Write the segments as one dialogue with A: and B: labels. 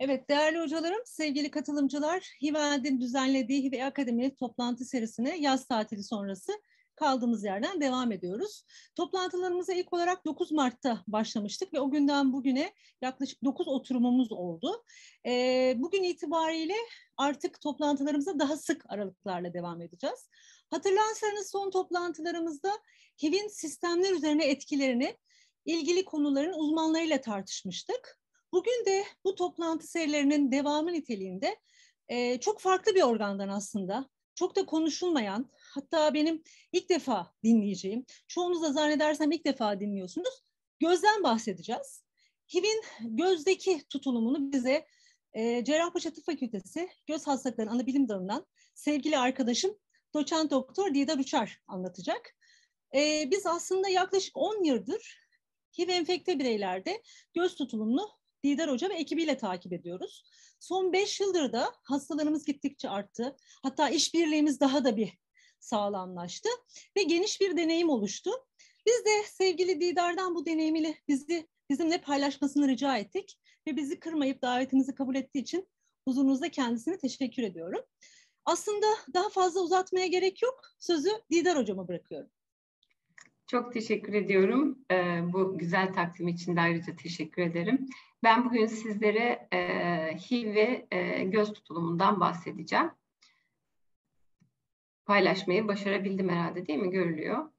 A: Evet değerli hocalarım, sevgili katılımcılar, HİVELD'in düzenlediği HİVE Akademi toplantı serisine yaz tatili sonrası kaldığımız yerden devam ediyoruz. Toplantılarımıza ilk olarak 9 Mart'ta başlamıştık ve o günden bugüne yaklaşık 9 oturumumuz oldu. Ee, bugün itibariyle artık toplantılarımıza daha sık aralıklarla devam edeceğiz. Hatırlarsanız son toplantılarımızda HIV'in sistemler üzerine etkilerini ilgili konuların uzmanlarıyla tartışmıştık. Bugün de bu toplantı serilerinin devamı niteliğinde e, çok farklı bir organdan aslında, çok da konuşulmayan, hatta benim ilk defa dinleyeceğim, çoğunuz da zannedersem ilk defa dinliyorsunuz, gözden bahsedeceğiz. HIV'in gözdeki tutulumunu bize e, Cerrahpaşa Tıp Fakültesi Göz Hastalıkları Anabilim Dalı'ndan sevgili arkadaşım doçent doktor Didar Uçar anlatacak. E, biz aslında yaklaşık 10 yıldır HIV enfekte bireylerde göz tutulumunu Didar Hoca ve ekibiyle takip ediyoruz. Son 5 yıldır da hastalarımız gittikçe arttı. Hatta işbirliğimiz daha da bir sağlamlaştı ve geniş bir deneyim oluştu. Biz de sevgili Didar'dan bu deneyimiyle bizi bizimle paylaşmasını rica ettik ve bizi kırmayıp davetimizi kabul ettiği için huzurunuzda kendisine teşekkür ediyorum. Aslında daha fazla uzatmaya gerek yok. Sözü Didar hocama bırakıyorum.
B: Çok teşekkür ediyorum. Ee, bu güzel takdim için de ayrıca teşekkür ederim. Ben bugün sizlere e, HIV ve e, göz tutulumundan bahsedeceğim. Paylaşmayı başarabildim herhalde değil mi? Görülüyor.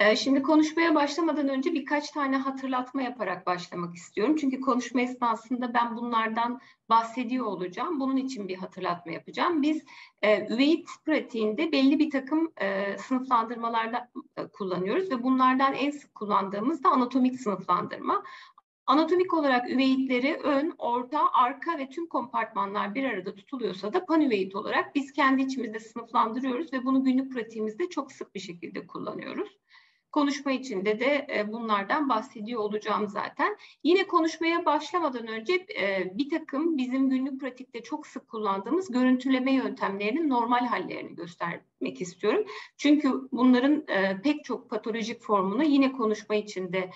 B: Ee, şimdi konuşmaya başlamadan önce birkaç tane hatırlatma yaparak başlamak istiyorum. Çünkü konuşma esnasında ben bunlardan bahsediyor olacağım. Bunun için bir hatırlatma yapacağım. Biz e, üveit pratiğinde belli bir takım e, sınıflandırmalarda e, kullanıyoruz ve bunlardan en sık kullandığımız da anatomik sınıflandırma. Anatomik olarak üveyitleri ön, orta, arka ve tüm kompartmanlar bir arada tutuluyorsa da panüveit olarak biz kendi içimizde sınıflandırıyoruz ve bunu günlük pratiğimizde çok sık bir şekilde kullanıyoruz. Konuşma içinde de e, bunlardan bahsediyor olacağım zaten. Yine konuşmaya başlamadan önce e, bir takım bizim günlük pratikte çok sık kullandığımız görüntüleme yöntemlerinin normal hallerini göstermek istiyorum. Çünkü bunların e, pek çok patolojik formunu yine konuşma içinde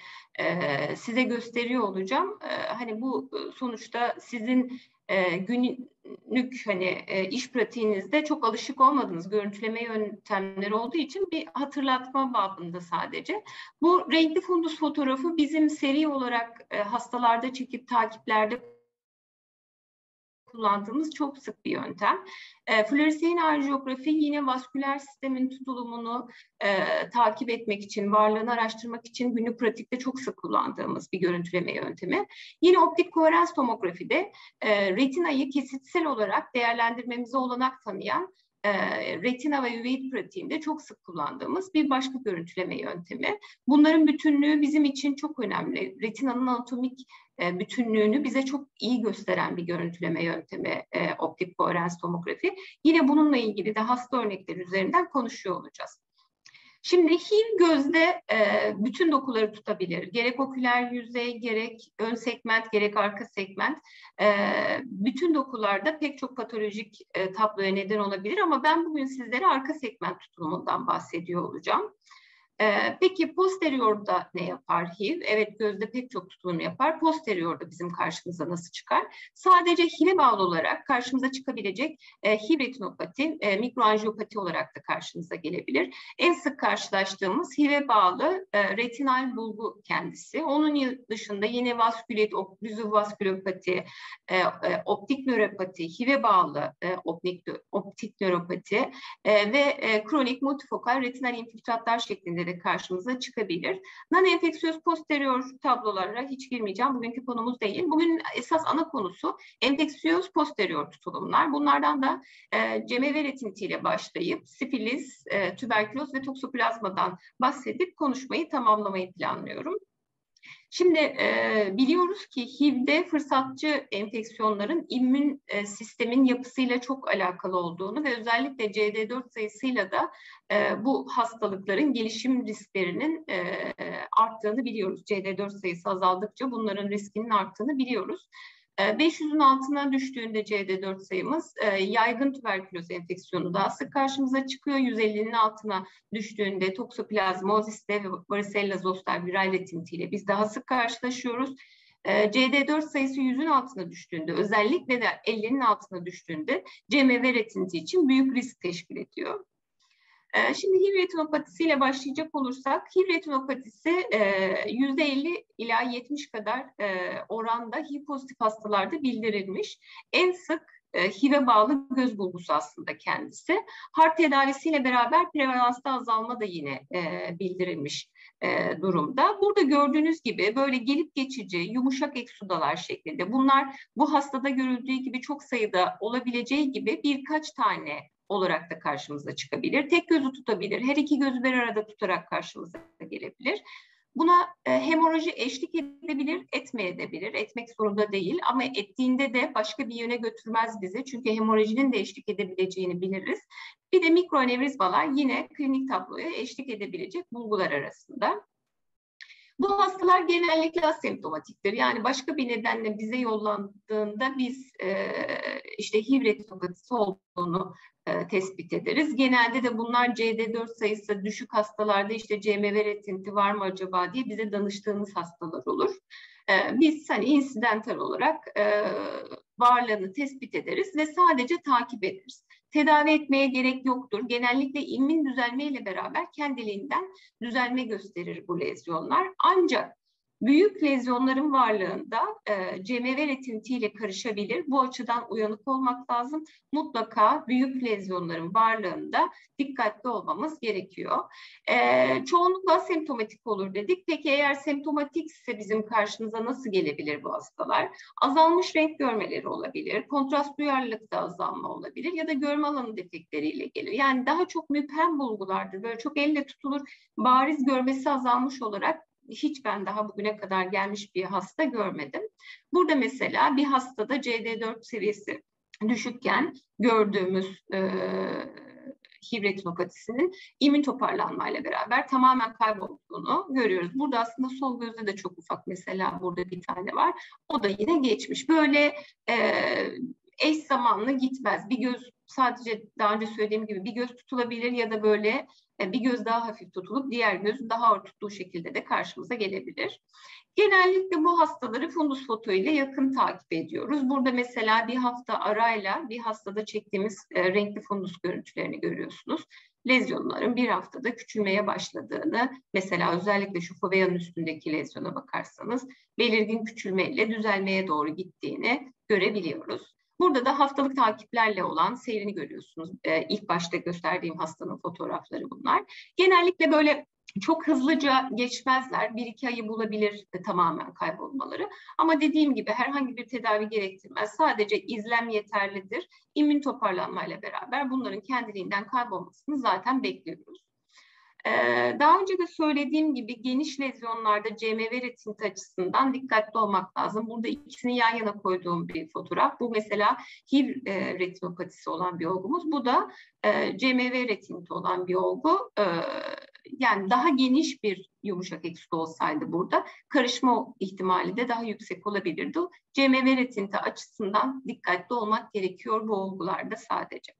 B: size gösteriyor olacağım. Hani bu sonuçta sizin e, günlük hani e, iş pratiğinizde çok alışık olmadığınız görüntüleme yöntemleri olduğu için bir hatırlatma babında sadece. Bu renkli fundus fotoğrafı bizim seri olarak e, hastalarda çekip takiplerde kullandığımız çok sık bir yöntem. E, floresein anjiyografi yine vasküler sistemin tutulumunu e, takip etmek için, varlığını araştırmak için günlük pratikte çok sık kullandığımız bir görüntüleme yöntemi. Yine optik koherens tomografide e, retinayı kesitsel olarak değerlendirmemize olanak tanıyan e, retina ve üveit pratiğinde çok sık kullandığımız bir başka görüntüleme yöntemi. Bunların bütünlüğü bizim için çok önemli. Retinanın anatomik bütünlüğünü bize çok iyi gösteren bir görüntüleme yöntemi e, optik koherens tomografi. Yine bununla ilgili de hasta örnekleri üzerinden konuşuyor olacağız. Şimdi HIV gözde e, bütün dokuları tutabilir. Gerek oküler yüzey, gerek ön segment, gerek arka segment. E, bütün dokularda pek çok patolojik e, tabloya neden olabilir ama ben bugün sizlere arka segment tutulumundan bahsediyor olacağım. Ee, peki posteriorda ne yapar HIV? Evet gözde pek çok tutulum yapar. Posteriorda bizim karşımıza nasıl çıkar? Sadece HIV'e bağlı olarak karşımıza çıkabilecek e, HIV retinopati, e, mikroanjiyopati olarak da karşımıza gelebilir. En sık karşılaştığımız HIV'e bağlı e, retinal bulgu kendisi. Onun dışında yine vaskülit, oklüzü vaskülopati, e, e, optik nöropati, HIV'e bağlı e, optik, optik nöropati e, ve e, kronik multifokal retinal infiltratlar şeklinde de de karşımıza çıkabilir. Non-enfeksiyöz posterior tablolara hiç girmeyeceğim. Bugünkü konumuz değil. Bugün esas ana konusu enfeksiyöz posterior tutulumlar. Bunlardan da e, CMV retinitiyle başlayıp sifilis, e, tüberküloz ve toksoplazmadan bahsedip konuşmayı tamamlamayı planlıyorum. Şimdi e, biliyoruz ki HIV'de fırsatçı enfeksiyonların immün e, sistemin yapısıyla çok alakalı olduğunu ve özellikle CD4 sayısıyla da e, bu hastalıkların gelişim risklerinin e, arttığını biliyoruz. CD4 sayısı azaldıkça bunların riskinin arttığını biliyoruz. 500'ün ee, altına düştüğünde CD4 sayımız e, yaygın tüberküloz enfeksiyonu daha sık karşımıza çıkıyor. 150'nin altına düştüğünde toksoplazmoziste ve varicella zoster viral retinitiyle biz daha sık karşılaşıyoruz. E, CD4 sayısı 100'ün altına düştüğünde, özellikle de 50'nin altına düştüğünde CMV retiniti için büyük risk teşkil ediyor. E, şimdi HIV retinopatisi ile başlayacak olursak, HIV retinopatisi %50 ila 70 kadar oranda HIV pozitif hastalarda bildirilmiş. En sık e, HIV'e bağlı göz bulgusu aslında kendisi. Hart tedavisiyle beraber prevalansta azalma da yine e, bildirilmiş e, durumda. Burada gördüğünüz gibi böyle gelip geçici yumuşak eksudalar şeklinde bunlar bu hastada görüldüğü gibi çok sayıda olabileceği gibi birkaç tane olarak da karşımıza çıkabilir. Tek gözü tutabilir, her iki gözü bir arada tutarak karşımıza gelebilir. Buna e, hemoroji eşlik edebilir, etmeyebilir, etmek zorunda değil ama ettiğinde de başka bir yöne götürmez bizi. Çünkü hemorajinin de eşlik edebileceğini biliriz. Bir de mikroanevrizmalar yine klinik tabloya eşlik edebilecek bulgular arasında. Bu hastalar genellikle asemptomatiktir. Yani başka bir nedenle bize yollandığında biz e, işte HIV retinopatisi olduğunu e, tespit ederiz. Genelde de bunlar CD4 sayısı düşük hastalarda işte CMV retiniti var mı acaba diye bize danıştığımız hastalar olur. E, biz hani insidental olarak e, varlığını tespit ederiz ve sadece takip ederiz. Tedavi etmeye gerek yoktur. Genellikle ilmin düzelmeyle beraber kendiliğinden düzelme gösterir bu lezyonlar. Ancak Büyük lezyonların varlığında e, CMV retinitiyle karışabilir. Bu açıdan uyanık olmak lazım. Mutlaka büyük lezyonların varlığında dikkatli olmamız gerekiyor. E, çoğunlukla semptomatik olur dedik. Peki eğer semptomatikse bizim karşımıza nasıl gelebilir bu hastalar? Azalmış renk görmeleri olabilir, kontrast duyarlılıkta azalma olabilir ya da görme alanı defektleriyle gelir. Yani daha çok müphem bulgulardır. Böyle çok elle tutulur, bariz görmesi azalmış olarak hiç ben daha bugüne kadar gelmiş bir hasta görmedim. Burada mesela bir hastada CD4 seviyesi düşükken gördüğümüz e, HIV retinopatisinin immün toparlanmayla beraber tamamen kaybolduğunu görüyoruz. Burada aslında sol gözde de çok ufak mesela burada bir tane var. O da yine geçmiş. Böyle e, eş zamanlı gitmez. Bir göz sadece daha önce söylediğim gibi bir göz tutulabilir ya da böyle bir göz daha hafif tutulup diğer göz daha ağır tuttuğu şekilde de karşımıza gelebilir. Genellikle bu hastaları fundus foto ile yakın takip ediyoruz. Burada mesela bir hafta arayla bir hastada çektiğimiz e, renkli fundus görüntülerini görüyorsunuz. Lezyonların bir haftada küçülmeye başladığını, mesela özellikle şu foveanın üstündeki lezyona bakarsanız belirgin küçülmeyle düzelmeye doğru gittiğini görebiliyoruz. Burada da haftalık takiplerle olan seyrini görüyorsunuz. Ee, ilk başta gösterdiğim hastanın fotoğrafları bunlar. Genellikle böyle çok hızlıca geçmezler. Bir iki ayı bulabilir de tamamen kaybolmaları. Ama dediğim gibi herhangi bir tedavi gerektirmez. Sadece izlem yeterlidir. İmmün toparlanmayla beraber bunların kendiliğinden kaybolmasını zaten bekliyoruz. Daha önce de söylediğim gibi geniş lezyonlarda CMV retinit açısından dikkatli olmak lazım. Burada ikisini yan yana koyduğum bir fotoğraf. Bu mesela HIV retinopatisi olan bir olgumuz. Bu da CMV retinit olan bir olgu. Yani daha geniş bir yumuşak eksuda olsaydı burada karışma ihtimali de daha yüksek olabilirdi. CMV retiniti açısından dikkatli olmak gerekiyor bu olgularda sadece.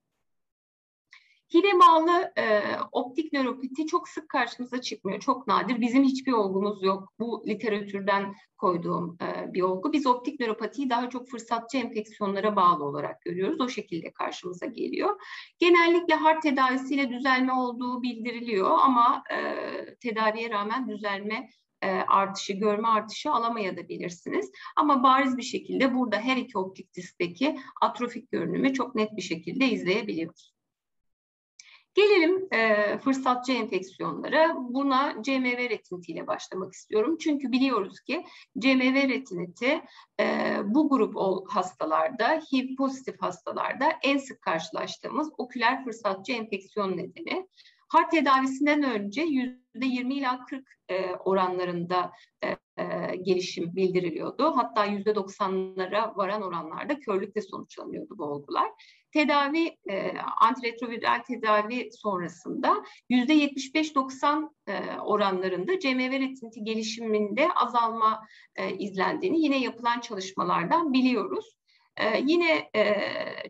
B: Hile bağlı e, optik nöropati çok sık karşımıza çıkmıyor. Çok nadir. Bizim hiçbir olgumuz yok. Bu literatürden koyduğum e, bir olgu. Biz optik nöropatiyi daha çok fırsatçı enfeksiyonlara bağlı olarak görüyoruz. O şekilde karşımıza geliyor. Genellikle hart tedavisiyle düzelme olduğu bildiriliyor ama e, tedaviye rağmen düzelme e, artışı, görme artışı alamayabilirsiniz. Ama bariz bir şekilde burada her iki optik diskteki atrofik görünümü çok net bir şekilde izleyebiliyoruz. Gelelim e, fırsatçı enfeksiyonlara. Buna CMV retinitiyle başlamak istiyorum. Çünkü biliyoruz ki CMV retiniti e, bu grup hastalarda, HIV pozitif hastalarda en sık karşılaştığımız oküler fırsatçı enfeksiyon nedeni. Hart tedavisinden önce %20 ila 40 e, oranlarında e, e, gelişim bildiriliyordu. Hatta %90'lara varan oranlarda körlükle sonuçlanıyordu bu olgular tedavi e, antiretroviral tedavi sonrasında yüzde 75-90 e, oranlarında CMV retiniti gelişiminde azalma e, izlendiğini yine yapılan çalışmalardan biliyoruz. E, yine e,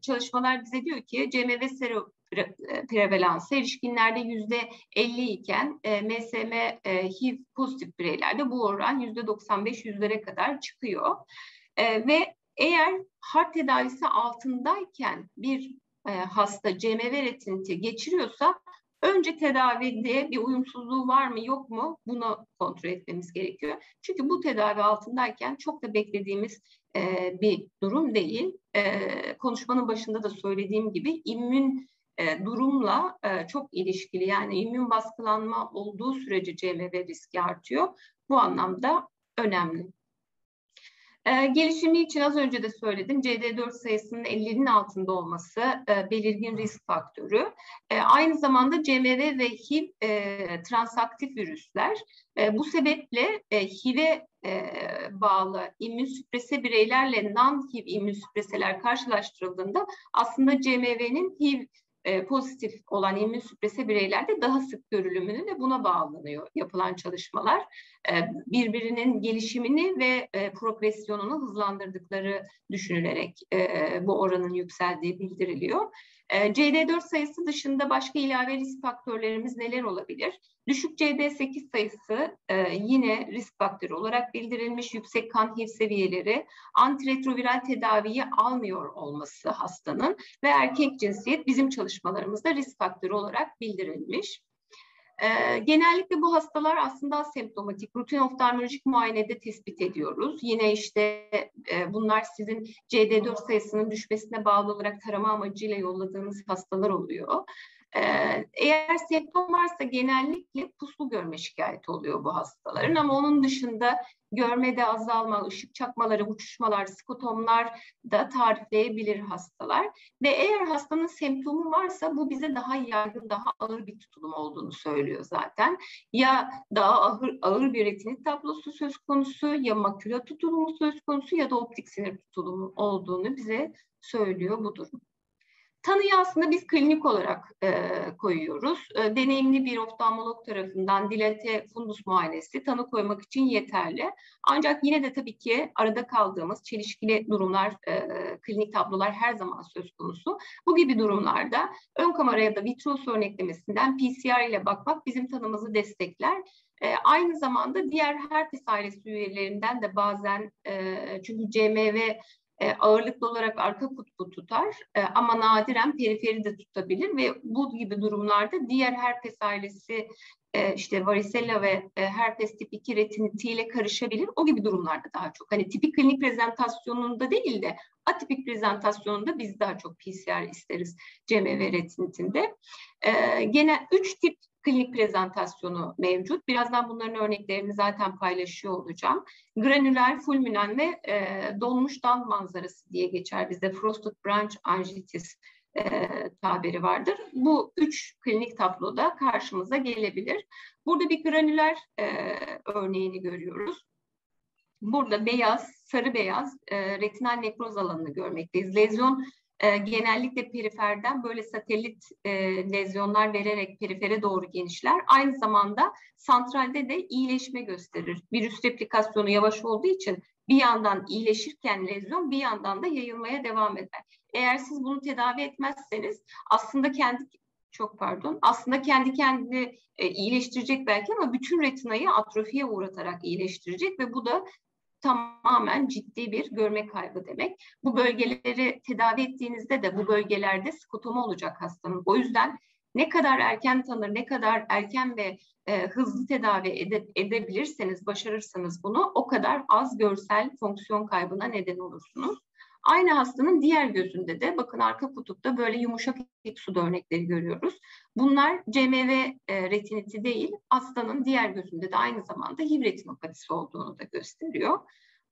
B: çalışmalar bize diyor ki CMV sero prevalansı erişkinlerde yüzde 50 iken e, MSM e, HIV pozitif bireylerde bu oran yüzde 95 yüzlere kadar çıkıyor. E, ve eğer harp tedavisi altındayken bir e, hasta CMV retiniti geçiriyorsa önce tedavide bir uyumsuzluğu var mı yok mu bunu kontrol etmemiz gerekiyor. Çünkü bu tedavi altındayken çok da beklediğimiz e, bir durum değil. E, konuşmanın başında da söylediğim gibi immün e, durumla e, çok ilişkili. Yani immün baskılanma olduğu sürece CMV riski artıyor. Bu anlamda önemli. E, gelişimi için az önce de söyledim. CD4 sayısının 50'nin altında olması belirgin risk faktörü. Aynı zamanda CMV ve HIV e, transaktif virüsler. Bu sebeple HIV'e e, bağlı immünsüprese bireylerle non-HIV immünsüpreseler karşılaştırıldığında aslında CMV'nin HIV e, pozitif olan immünsüprese bireylerde daha sık görülümünü de buna bağlanıyor yapılan çalışmalar. E, birbirinin gelişimini ve e, progresyonunu hızlandırdıkları düşünülerek e, bu oranın yükseldiği bildiriliyor. Ee, CD4 sayısı dışında başka ilave risk faktörlerimiz neler olabilir? Düşük CD8 sayısı e, yine risk faktörü olarak bildirilmiş yüksek kan HIV seviyeleri, antiretroviral tedaviyi almıyor olması hastanın ve erkek cinsiyet bizim çalışmalarımızda risk faktörü olarak bildirilmiş. E, genellikle bu hastalar aslında semptomatik, rutin oftalmolojik muayenede tespit ediyoruz. Yine işte e, bunlar sizin CD4 sayısının düşmesine bağlı olarak tarama amacıyla yolladığınız hastalar oluyor. Ee, eğer semptom varsa genellikle puslu görme şikayeti oluyor bu hastaların ama onun dışında görmede azalma, ışık çakmaları, uçuşmalar, skotomlar da tarifleyebilir hastalar. Ve eğer hastanın semptomu varsa bu bize daha yaygın, daha ağır bir tutulum olduğunu söylüyor zaten. Ya daha ağır, ağır bir retinit tablosu söz konusu, ya makula tutulumu söz konusu ya da optik sinir tutulumu olduğunu bize söylüyor bu durum. Tanıyı aslında biz klinik olarak e, koyuyoruz. E, deneyimli bir oftalmolog tarafından dilate fundus muayenesi tanı koymak için yeterli. Ancak yine de tabii ki arada kaldığımız çelişkili durumlar, e, klinik tablolar her zaman söz konusu. Bu gibi durumlarda ön kamera ya da vitreous örneklemesinden PCR ile bakmak bizim tanımızı destekler. E, aynı zamanda diğer herpes ailesi üyelerinden de bazen e, çünkü CMV e, ağırlıklı olarak arka kutbu tutar e, ama nadiren periferi de tutabilir ve bu gibi durumlarda diğer herpes ailesi e, işte varicella ve e, herpes tip 2 retinitiyle karışabilir. O gibi durumlarda daha çok. Hani tipik klinik prezentasyonunda değil de atipik prezentasyonunda biz daha çok PCR isteriz CMV retinitinde. E, gene 3 tip klinik prezentasyonu mevcut. Birazdan bunların örneklerini zaten paylaşıyor olacağım. Granüler, fulminant ve e, donmuş dal manzarası diye geçer bizde. Frosted branch angiitis e, tabiri vardır. Bu üç klinik tabloda karşımıza gelebilir. Burada bir granüler e, örneğini görüyoruz. Burada beyaz, sarı beyaz e, retinal nekroz alanını görmekteyiz. Lezyon e, genellikle periferden böyle satelit e, lezyonlar vererek perifere doğru genişler. Aynı zamanda santralde de iyileşme gösterir. Virüs replikasyonu yavaş olduğu için bir yandan iyileşirken lezyon bir yandan da yayılmaya devam eder. Eğer siz bunu tedavi etmezseniz aslında kendi çok pardon aslında kendi kendini e, iyileştirecek belki ama bütün retinayı atrofiye uğratarak iyileştirecek ve bu da tamamen ciddi bir görme kaybı demek. Bu bölgeleri tedavi ettiğinizde de bu bölgelerde skotoma olacak hastanın. O yüzden ne kadar erken tanır, ne kadar erken ve e, hızlı tedavi ede, edebilirseniz, başarırsanız bunu o kadar az görsel fonksiyon kaybına neden olursunuz. Aynı hastanın diğer gözünde de bakın arka kutupta böyle yumuşak eksud örnekleri görüyoruz. Bunlar CMV e, retiniti değil, hastanın diğer gözünde de aynı zamanda HIV retinopatisi olduğunu da gösteriyor.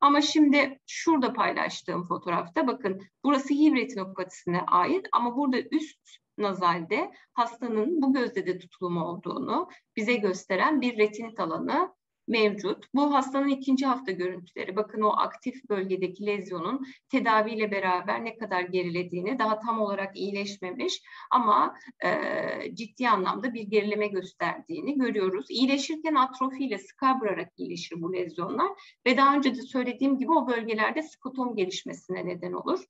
B: Ama şimdi şurada paylaştığım fotoğrafta bakın burası HIV retinopatisine ait ama burada üst nazalde hastanın bu gözde de tutulumu olduğunu bize gösteren bir retinit alanı mevcut. Bu hastanın ikinci hafta görüntüleri. Bakın o aktif bölgedeki lezyonun tedaviyle beraber ne kadar gerilediğini daha tam olarak iyileşmemiş ama e, ciddi anlamda bir gerileme gösterdiğini görüyoruz. İyileşirken atrofiyle skabrarak iyileşir bu lezyonlar ve daha önce de söylediğim gibi o bölgelerde skotom gelişmesine neden olur.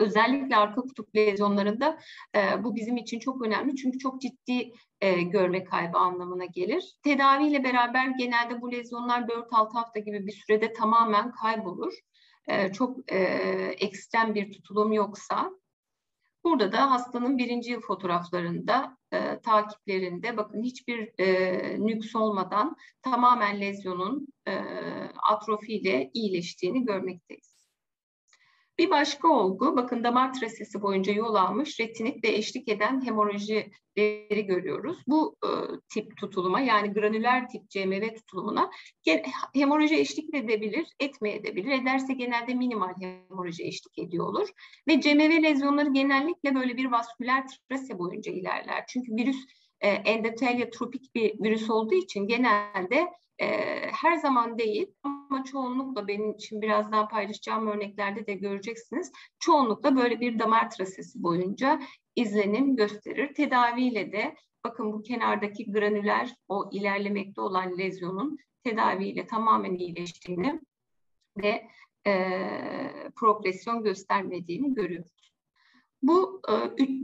B: Özellikle arka kutup lezyonlarında e, bu bizim için çok önemli çünkü çok ciddi e, görme kaybı anlamına gelir. Tedaviyle beraber genelde bu lezyonlar 4-6 hafta gibi bir sürede tamamen kaybolur. E, çok e, ekstrem bir tutulum yoksa. Burada da hastanın birinci yıl fotoğraflarında, e, takiplerinde bakın hiçbir e, nüks olmadan tamamen lezyonun e, atrofiyle iyileştiğini görmekteyiz. Bir başka olgu, bakın damar trasesi boyunca yol almış retinik ve eşlik eden hemorojileri görüyoruz. Bu e, tip tutuluma yani granüler tip CMV tutulumuna hemoroji eşlik edebilir, etmeyebilir. Ederse genelde minimal hemoroji eşlik ediyor olur. Ve CMV lezyonları genellikle böyle bir vasküler trase boyunca ilerler. Çünkü virüs e, endotelya tropik bir virüs olduğu için genelde her zaman değil ama çoğunlukla benim için birazdan paylaşacağım örneklerde de göreceksiniz. Çoğunlukla böyle bir damar trasesi boyunca izlenim gösterir. Tedaviyle de bakın bu kenardaki granüler o ilerlemekte olan lezyonun tedaviyle tamamen iyileştiğini ve e, progresyon göstermediğini görüyoruz. Bu e,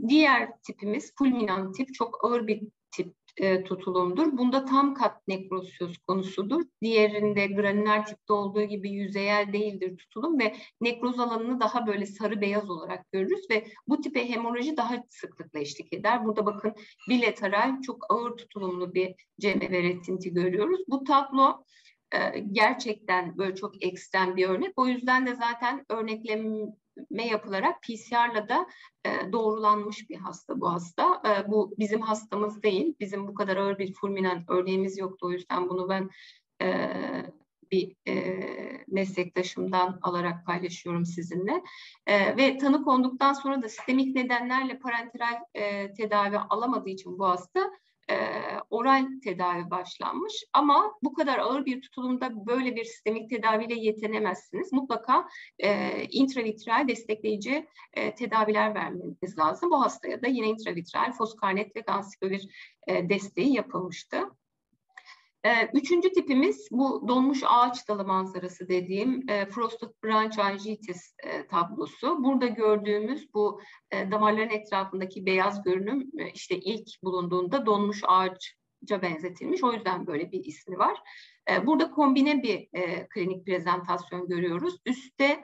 B: diğer tipimiz fulminant tip çok ağır bir tip e, tutulumdur. Bunda tam kat nekroz söz konusudur. Diğerinde granüler tipte olduğu gibi yüzeyel değildir tutulum ve nekroz alanını daha böyle sarı beyaz olarak görürüz ve bu tipe hemoroji daha sıklıkla eşlik eder. Burada bakın bilateral çok ağır tutulumlu bir CMV retinti görüyoruz. Bu tablo e, gerçekten böyle çok ekstrem bir örnek. O yüzden de zaten örneklem yapılarak PCR'la da e, doğrulanmış bir hasta bu hasta. E, bu bizim hastamız değil. Bizim bu kadar ağır bir fulminant örneğimiz yoktu. O yüzden bunu ben e, bir e, meslektaşımdan alarak paylaşıyorum sizinle. E, ve tanı konduktan sonra da sistemik nedenlerle parenteral e, tedavi alamadığı için bu hasta e, oral tedavi başlanmış. Ama bu kadar ağır bir tutulumda böyle bir sistemik tedaviyle yetinemezsiniz. Mutlaka e, intravitreal destekleyici e, tedaviler vermeniz lazım. Bu hastaya da yine intravitreal foskarnet ve gansipövir e, desteği yapılmıştı. Ee, üçüncü tipimiz bu donmuş ağaç dalı manzarası dediğim e, frosted branch angiitis e, tablosu. Burada gördüğümüz bu e, damarların etrafındaki beyaz görünüm işte ilk bulunduğunda donmuş ağaca benzetilmiş. O yüzden böyle bir ismi var. E, burada kombine bir e, klinik prezentasyon görüyoruz. Üstte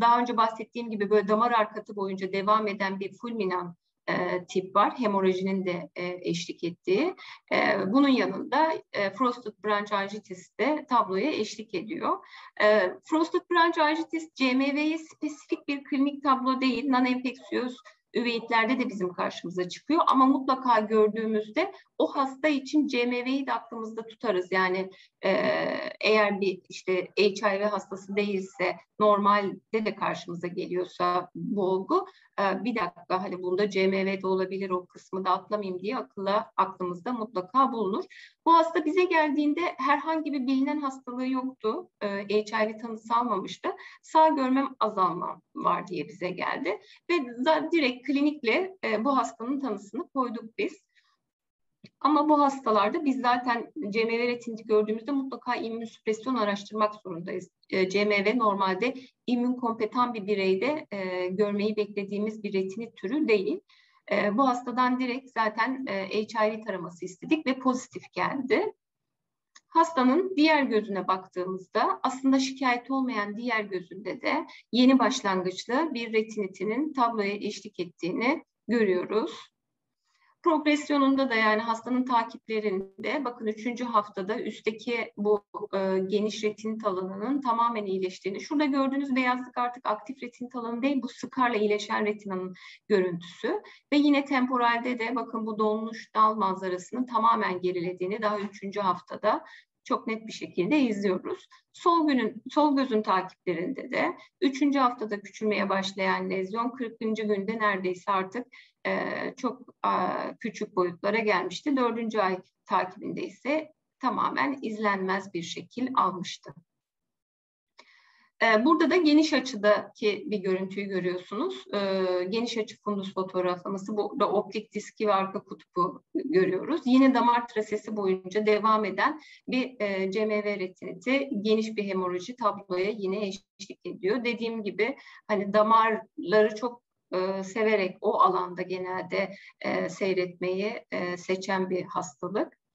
B: daha önce bahsettiğim gibi böyle damar arkası boyunca devam eden bir fulminant e, tip var. Hemorajinin de e, eşlik ettiği. E, bunun yanında e, frosted branchitis de tabloya eşlik ediyor. E, frosted branchitis CMV'ye spesifik bir klinik tablo değil. Non-enfeksiyöz üveitlerde de bizim karşımıza çıkıyor ama mutlaka gördüğümüzde o hasta için CMV'yi de aklımızda tutarız. Yani e, eğer bir işte HIV hastası değilse normalde de karşımıza geliyorsa bu olgu bir dakika hani bunda CMV de olabilir o kısmı da atlamayayım diye akılla aklımızda mutlaka bulunur. Bu hasta bize geldiğinde herhangi bir bilinen hastalığı yoktu. E, HIV tanısı almamıştı. Sağ görmem azalma var diye bize geldi ve direkt klinikle e, bu hastanın tanısını koyduk biz. Ama bu hastalarda biz zaten CMV retiniti gördüğümüzde mutlaka immünsüpresyon araştırmak zorundayız. E, CMV normalde immün kompetan bir bireyde e, görmeyi beklediğimiz bir retinit türü değil. E, bu hastadan direkt zaten e, HIV taraması istedik ve pozitif geldi. Hastanın diğer gözüne baktığımızda aslında şikayet olmayan diğer gözünde de yeni başlangıçlı bir retinitinin tabloya eşlik ettiğini görüyoruz. Progresyonunda da yani hastanın takiplerinde bakın üçüncü haftada üstteki bu e, geniş retinit alanının tamamen iyileştiğini. Şurada gördüğünüz beyazlık artık aktif retinit alanı değil bu sıkarla iyileşen retinanın görüntüsü. Ve yine temporalde de bakın bu donmuş dal manzarasının tamamen gerilediğini daha üçüncü haftada çok net bir şekilde izliyoruz. Sol günün sol gözün takiplerinde de 3. haftada küçülmeye başlayan lezyon 40. günde neredeyse artık e, çok e, küçük boyutlara gelmişti. 4. ay takibinde ise tamamen izlenmez bir şekil almıştı. Ee, burada da geniş açıdaki bir görüntüyü görüyorsunuz. Ee, geniş açı fundus fotoğraflaması. Burada optik diski ve arka kutbu görüyoruz. Yine damar trasesi boyunca devam eden bir e, CMV retiniti geniş bir hemoroji tabloya yine eşlik ediyor. Dediğim gibi hani damarları çok e, severek o alanda genelde e, seyretmeyi seçen bir hastalık.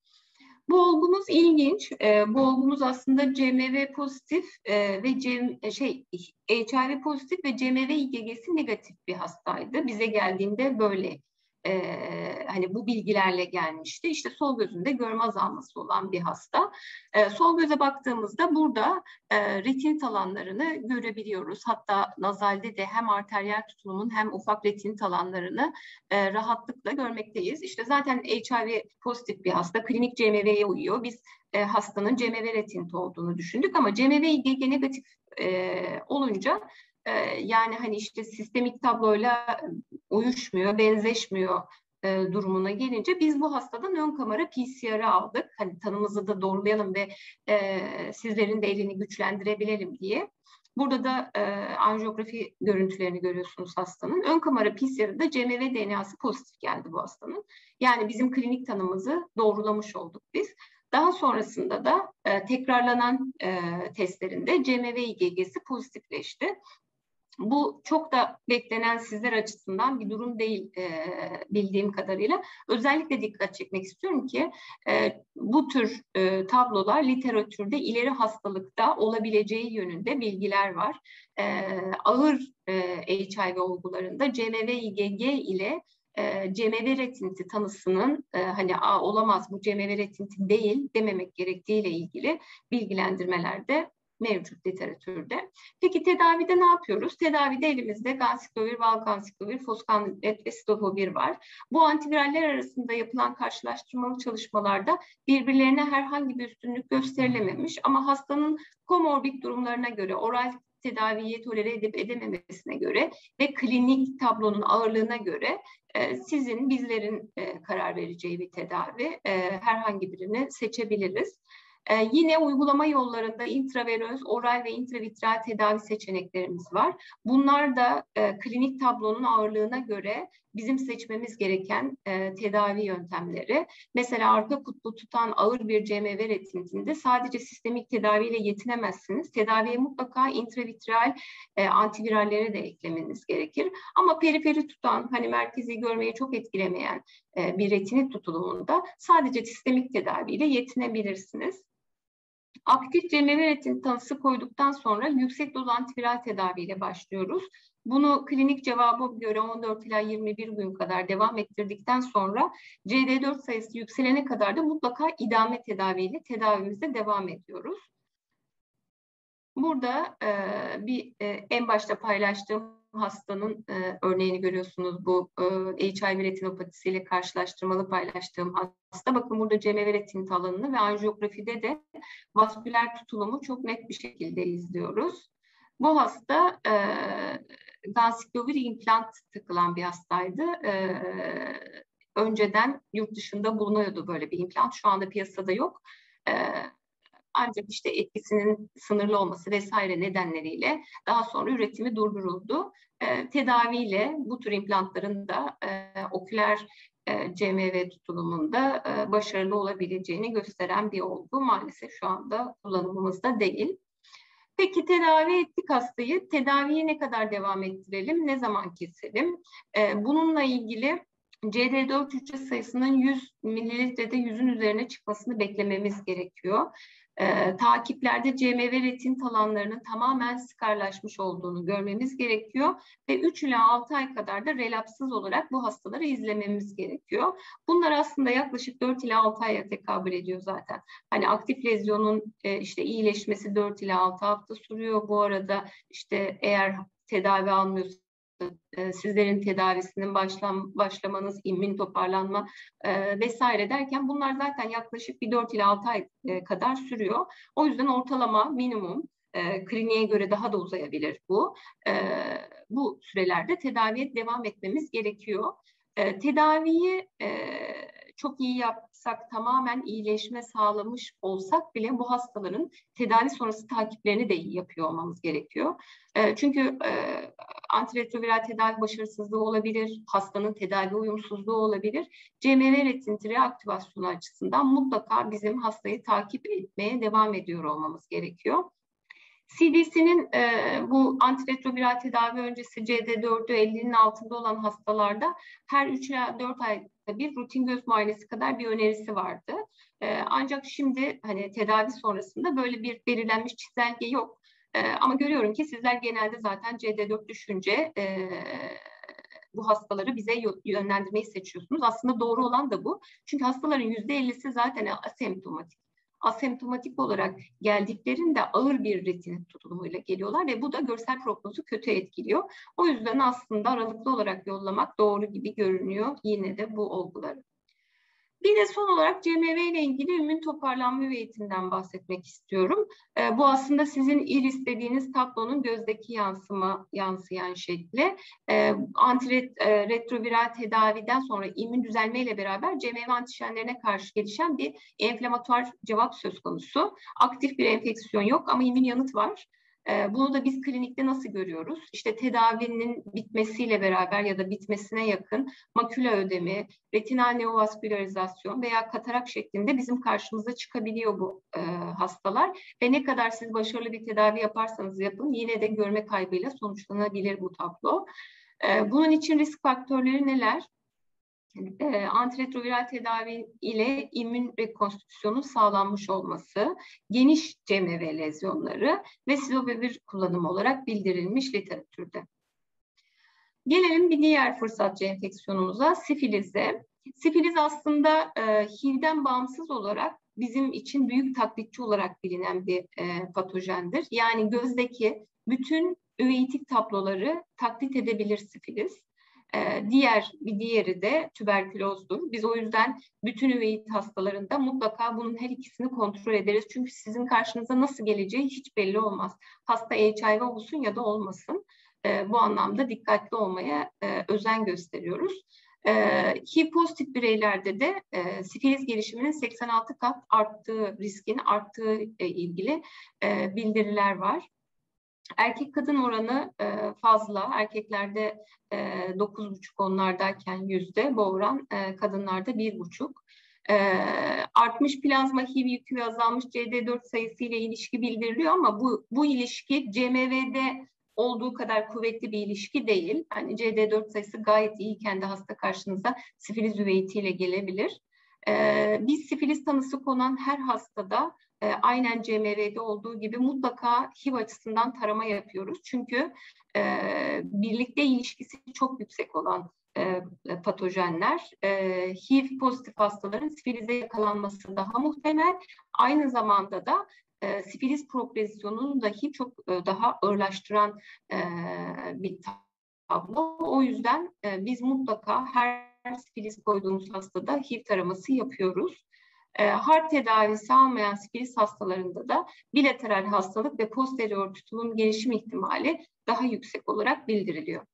B: Bu olgumuz ilginç. E, bu olgumuz aslında CMV pozitif e, ve CM, e, şey HIV pozitif ve CMV IgG'si negatif bir hastaydı. Bize geldiğinde böyle e, hani bu bilgilerle gelmişti. İşte sol gözünde görme azalması olan bir hasta. E, sol göze baktığımızda burada e, retinit alanlarını görebiliyoruz. Hatta nazalde de hem arteriyel tutulumun hem ufak retinit alanlarını e, rahatlıkla görmekteyiz. İşte zaten HIV pozitif bir hasta, klinik CMV'ye uyuyor. Biz e, hastanın CMV retinit olduğunu düşündük ama CMV IgG negatif e, olunca yani hani işte sistemik tabloyla uyuşmuyor, benzeşmiyor e, durumuna gelince biz bu hastadan ön kamera PCR'ı aldık. Hani tanımızı da doğrulayalım ve e, sizlerin de elini güçlendirebilelim diye. Burada da e, anjiyografi görüntülerini görüyorsunuz hastanın. Ön kamera PCR'da CMV DNA'sı pozitif geldi bu hastanın. Yani bizim klinik tanımızı doğrulamış olduk biz. Daha sonrasında da e, tekrarlanan e, testlerinde CMV IgG'si pozitifleşti. Bu çok da beklenen sizler açısından bir durum değil e, bildiğim kadarıyla. Özellikle dikkat çekmek istiyorum ki e, bu tür e, tablolar literatürde ileri hastalıkta olabileceği yönünde bilgiler var. E, ağır e, HIV olgularında CMV-IgG ile e, CMV retiniti tanısının e, hani a, olamaz bu CMV retiniti değil dememek gerektiğiyle ilgili bilgilendirmelerde mevcut literatürde. Peki tedavide ne yapıyoruz? Tedavide elimizde gansiklovir, valgansiklovir, foskandilet ve sitofovir var. Bu antiviraller arasında yapılan karşılaştırmalı çalışmalarda birbirlerine herhangi bir üstünlük gösterilememiş ama hastanın komorbid durumlarına göre oral tedaviyi tolere edip edememesine göre ve klinik tablonun ağırlığına göre e, sizin bizlerin e, karar vereceği bir tedavi e, herhangi birini seçebiliriz. Ee, yine uygulama yollarında intravenöz, oral ve intravitreal tedavi seçeneklerimiz var. Bunlar da e, klinik tablonun ağırlığına göre bizim seçmemiz gereken e, tedavi yöntemleri. Mesela arka kutbu tutan ağır bir CMV retinitinde sadece sistemik tedaviyle yetinemezsiniz. Tedaviye mutlaka intravitreal e, antivirallere de eklemeniz gerekir. Ama periferi tutan, hani merkezi görmeyi çok etkilemeyen e, bir retinit tutulumunda sadece sistemik tedaviyle yetinebilirsiniz. Aktif CMV retin tanısı koyduktan sonra yüksek doz antiviral tedaviyle başlıyoruz. Bunu klinik cevabı göre 14 ila 21 gün kadar devam ettirdikten sonra CD4 sayısı yükselene kadar da mutlaka idame tedaviyle tedavimize devam ediyoruz. Burada e, bir e, en başta paylaştığım hastanın e, örneğini görüyorsunuz bu e, HIV retinopatisiyle karşılaştırmalı paylaştığım hasta. Bakın burada CMV retinit alanını ve anjiyografide de vasküler tutulumu çok net bir şekilde izliyoruz. Bu hasta e, gansiklovir implant takılan bir hastaydı. E, önceden yurt dışında bulunuyordu böyle bir implant. Şu anda piyasada yok. E, ancak işte etkisinin sınırlı olması vesaire nedenleriyle daha sonra üretimi durduruldu. E, tedaviyle bu tür implantların da e, oküler e, CMV tutulumunda e, başarılı olabileceğini gösteren bir olgu maalesef şu anda kullanımımızda değil. Peki tedavi ettik hastayı, tedaviye ne kadar devam ettirelim, ne zaman keselim? E, bununla ilgili CD4 hücre sayısının 100 mililitrede 100'ün üzerine çıkmasını beklememiz gerekiyor e, takiplerde CMV retin alanlarının tamamen skarlaşmış olduğunu görmemiz gerekiyor ve 3 ila 6 ay kadar da relapsız olarak bu hastaları izlememiz gerekiyor. Bunlar aslında yaklaşık 4 ila 6 aya tekabül ediyor zaten. Hani aktif lezyonun e, işte iyileşmesi 4 ila 6 hafta sürüyor. Bu arada işte eğer tedavi almıyorsa e, sizlerin tedavisinin başlam, başlamanız, immün toparlanma e, vesaire derken bunlar zaten yaklaşık bir 4 ila 6 ay e, kadar sürüyor. O yüzden ortalama minimum e, kliniğe göre daha da uzayabilir bu. E, bu sürelerde tedaviye devam etmemiz gerekiyor. E, tedaviyi e, çok iyi yapsak tamamen iyileşme sağlamış olsak bile bu hastaların tedavi sonrası takiplerini de iyi yapıyor olmamız gerekiyor. E, çünkü e, antiretroviral tedavi başarısızlığı olabilir, hastanın tedavi uyumsuzluğu olabilir. CMV retinit reaktivasyonu açısından mutlaka bizim hastayı takip etmeye devam ediyor olmamız gerekiyor. CDC'nin e, bu antiretroviral tedavi öncesi CD4'ü 50'nin altında olan hastalarda her 3 ila 4 ayda bir rutin göz muayenesi kadar bir önerisi vardı. E, ancak şimdi hani tedavi sonrasında böyle bir belirlenmiş çizelge yok. E, ama görüyorum ki sizler genelde zaten CD4 düşünce e, bu hastaları bize yönlendirmeyi seçiyorsunuz. Aslında doğru olan da bu. Çünkü hastaların %50'si zaten asemptomatik asemptomatik olarak geldiklerinde ağır bir retinit tutulumuyla geliyorlar ve bu da görsel prognozu kötü etkiliyor. O yüzden aslında aralıklı olarak yollamak doğru gibi görünüyor yine de bu olguları. Bir de son olarak CMV ile ilgili ümün toparlanma üveyetinden bahsetmek istiyorum. E, bu aslında sizin iris dediğiniz tablonun gözdeki yansıma yansıyan şekli. E, antiretroviral tedaviden sonra immün düzelme ile beraber CMV antişenlerine karşı gelişen bir enflamatuar cevap söz konusu. Aktif bir enfeksiyon yok ama immün yanıt var. Ee, bunu da biz klinikte nasıl görüyoruz? İşte tedavinin bitmesiyle beraber ya da bitmesine yakın makula ödemi, retinal neovaskülarizasyon veya katarak şeklinde bizim karşımıza çıkabiliyor bu e, hastalar. Ve ne kadar siz başarılı bir tedavi yaparsanız yapın yine de görme kaybıyla sonuçlanabilir bu tablo. E, bunun için risk faktörleri neler? E, antiretroviral tedavi ile immün rekonstrüksiyonun sağlanmış olması, geniş CMV lezyonları ve silobevir kullanımı olarak bildirilmiş literatürde. Gelelim bir diğer fırsatçı enfeksiyonumuza, sifilize. Sifiliz aslında e, HIV'den bağımsız olarak bizim için büyük taklitçi olarak bilinen bir e, patojendir. Yani gözdeki bütün üveitik tabloları taklit edebilir sifiliz. Ee, diğer bir diğeri de tüberkülozdur. Biz o yüzden bütün üveit hastalarında mutlaka bunun her ikisini kontrol ederiz. Çünkü sizin karşınıza nasıl geleceği hiç belli olmaz. Hasta HIV olsun ya da olmasın. Ee, bu anlamda dikkatli olmaya e, özen gösteriyoruz. E, HIV pozitif bireylerde de e, sifiliz gelişiminin 86 kat arttığı, riskin arttığı e, ilgili e, bildiriler var. Erkek kadın oranı e, fazla. Erkeklerde e, 9,5 onlardayken yüzde bu oran e, kadınlarda 1,5. E, artmış plazma HIV yükü ve azalmış CD4 sayısı ile ilişki bildiriliyor ama bu, bu ilişki CMV'de olduğu kadar kuvvetli bir ilişki değil. Yani CD4 sayısı gayet iyi kendi hasta karşınıza sifilis üveytiyle gelebilir. Ee, biz sifilis tanısı konan her hastada e, aynen CMV'de olduğu gibi mutlaka HIV açısından tarama yapıyoruz. Çünkü e, birlikte ilişkisi çok yüksek olan e, patojenler. E, HIV pozitif hastaların sifilize yakalanması daha muhtemel. Aynı zamanda da e, sifilis progresyonunu dahi çok e, daha ağırlaştıran e, bir tablo. O yüzden e, biz mutlaka her sifilis koyduğumuz hastada HIV taraması yapıyoruz. E, harp tedavisi almayan sifilis hastalarında da bilateral hastalık ve posterior tutulum gelişim ihtimali daha yüksek olarak bildiriliyor.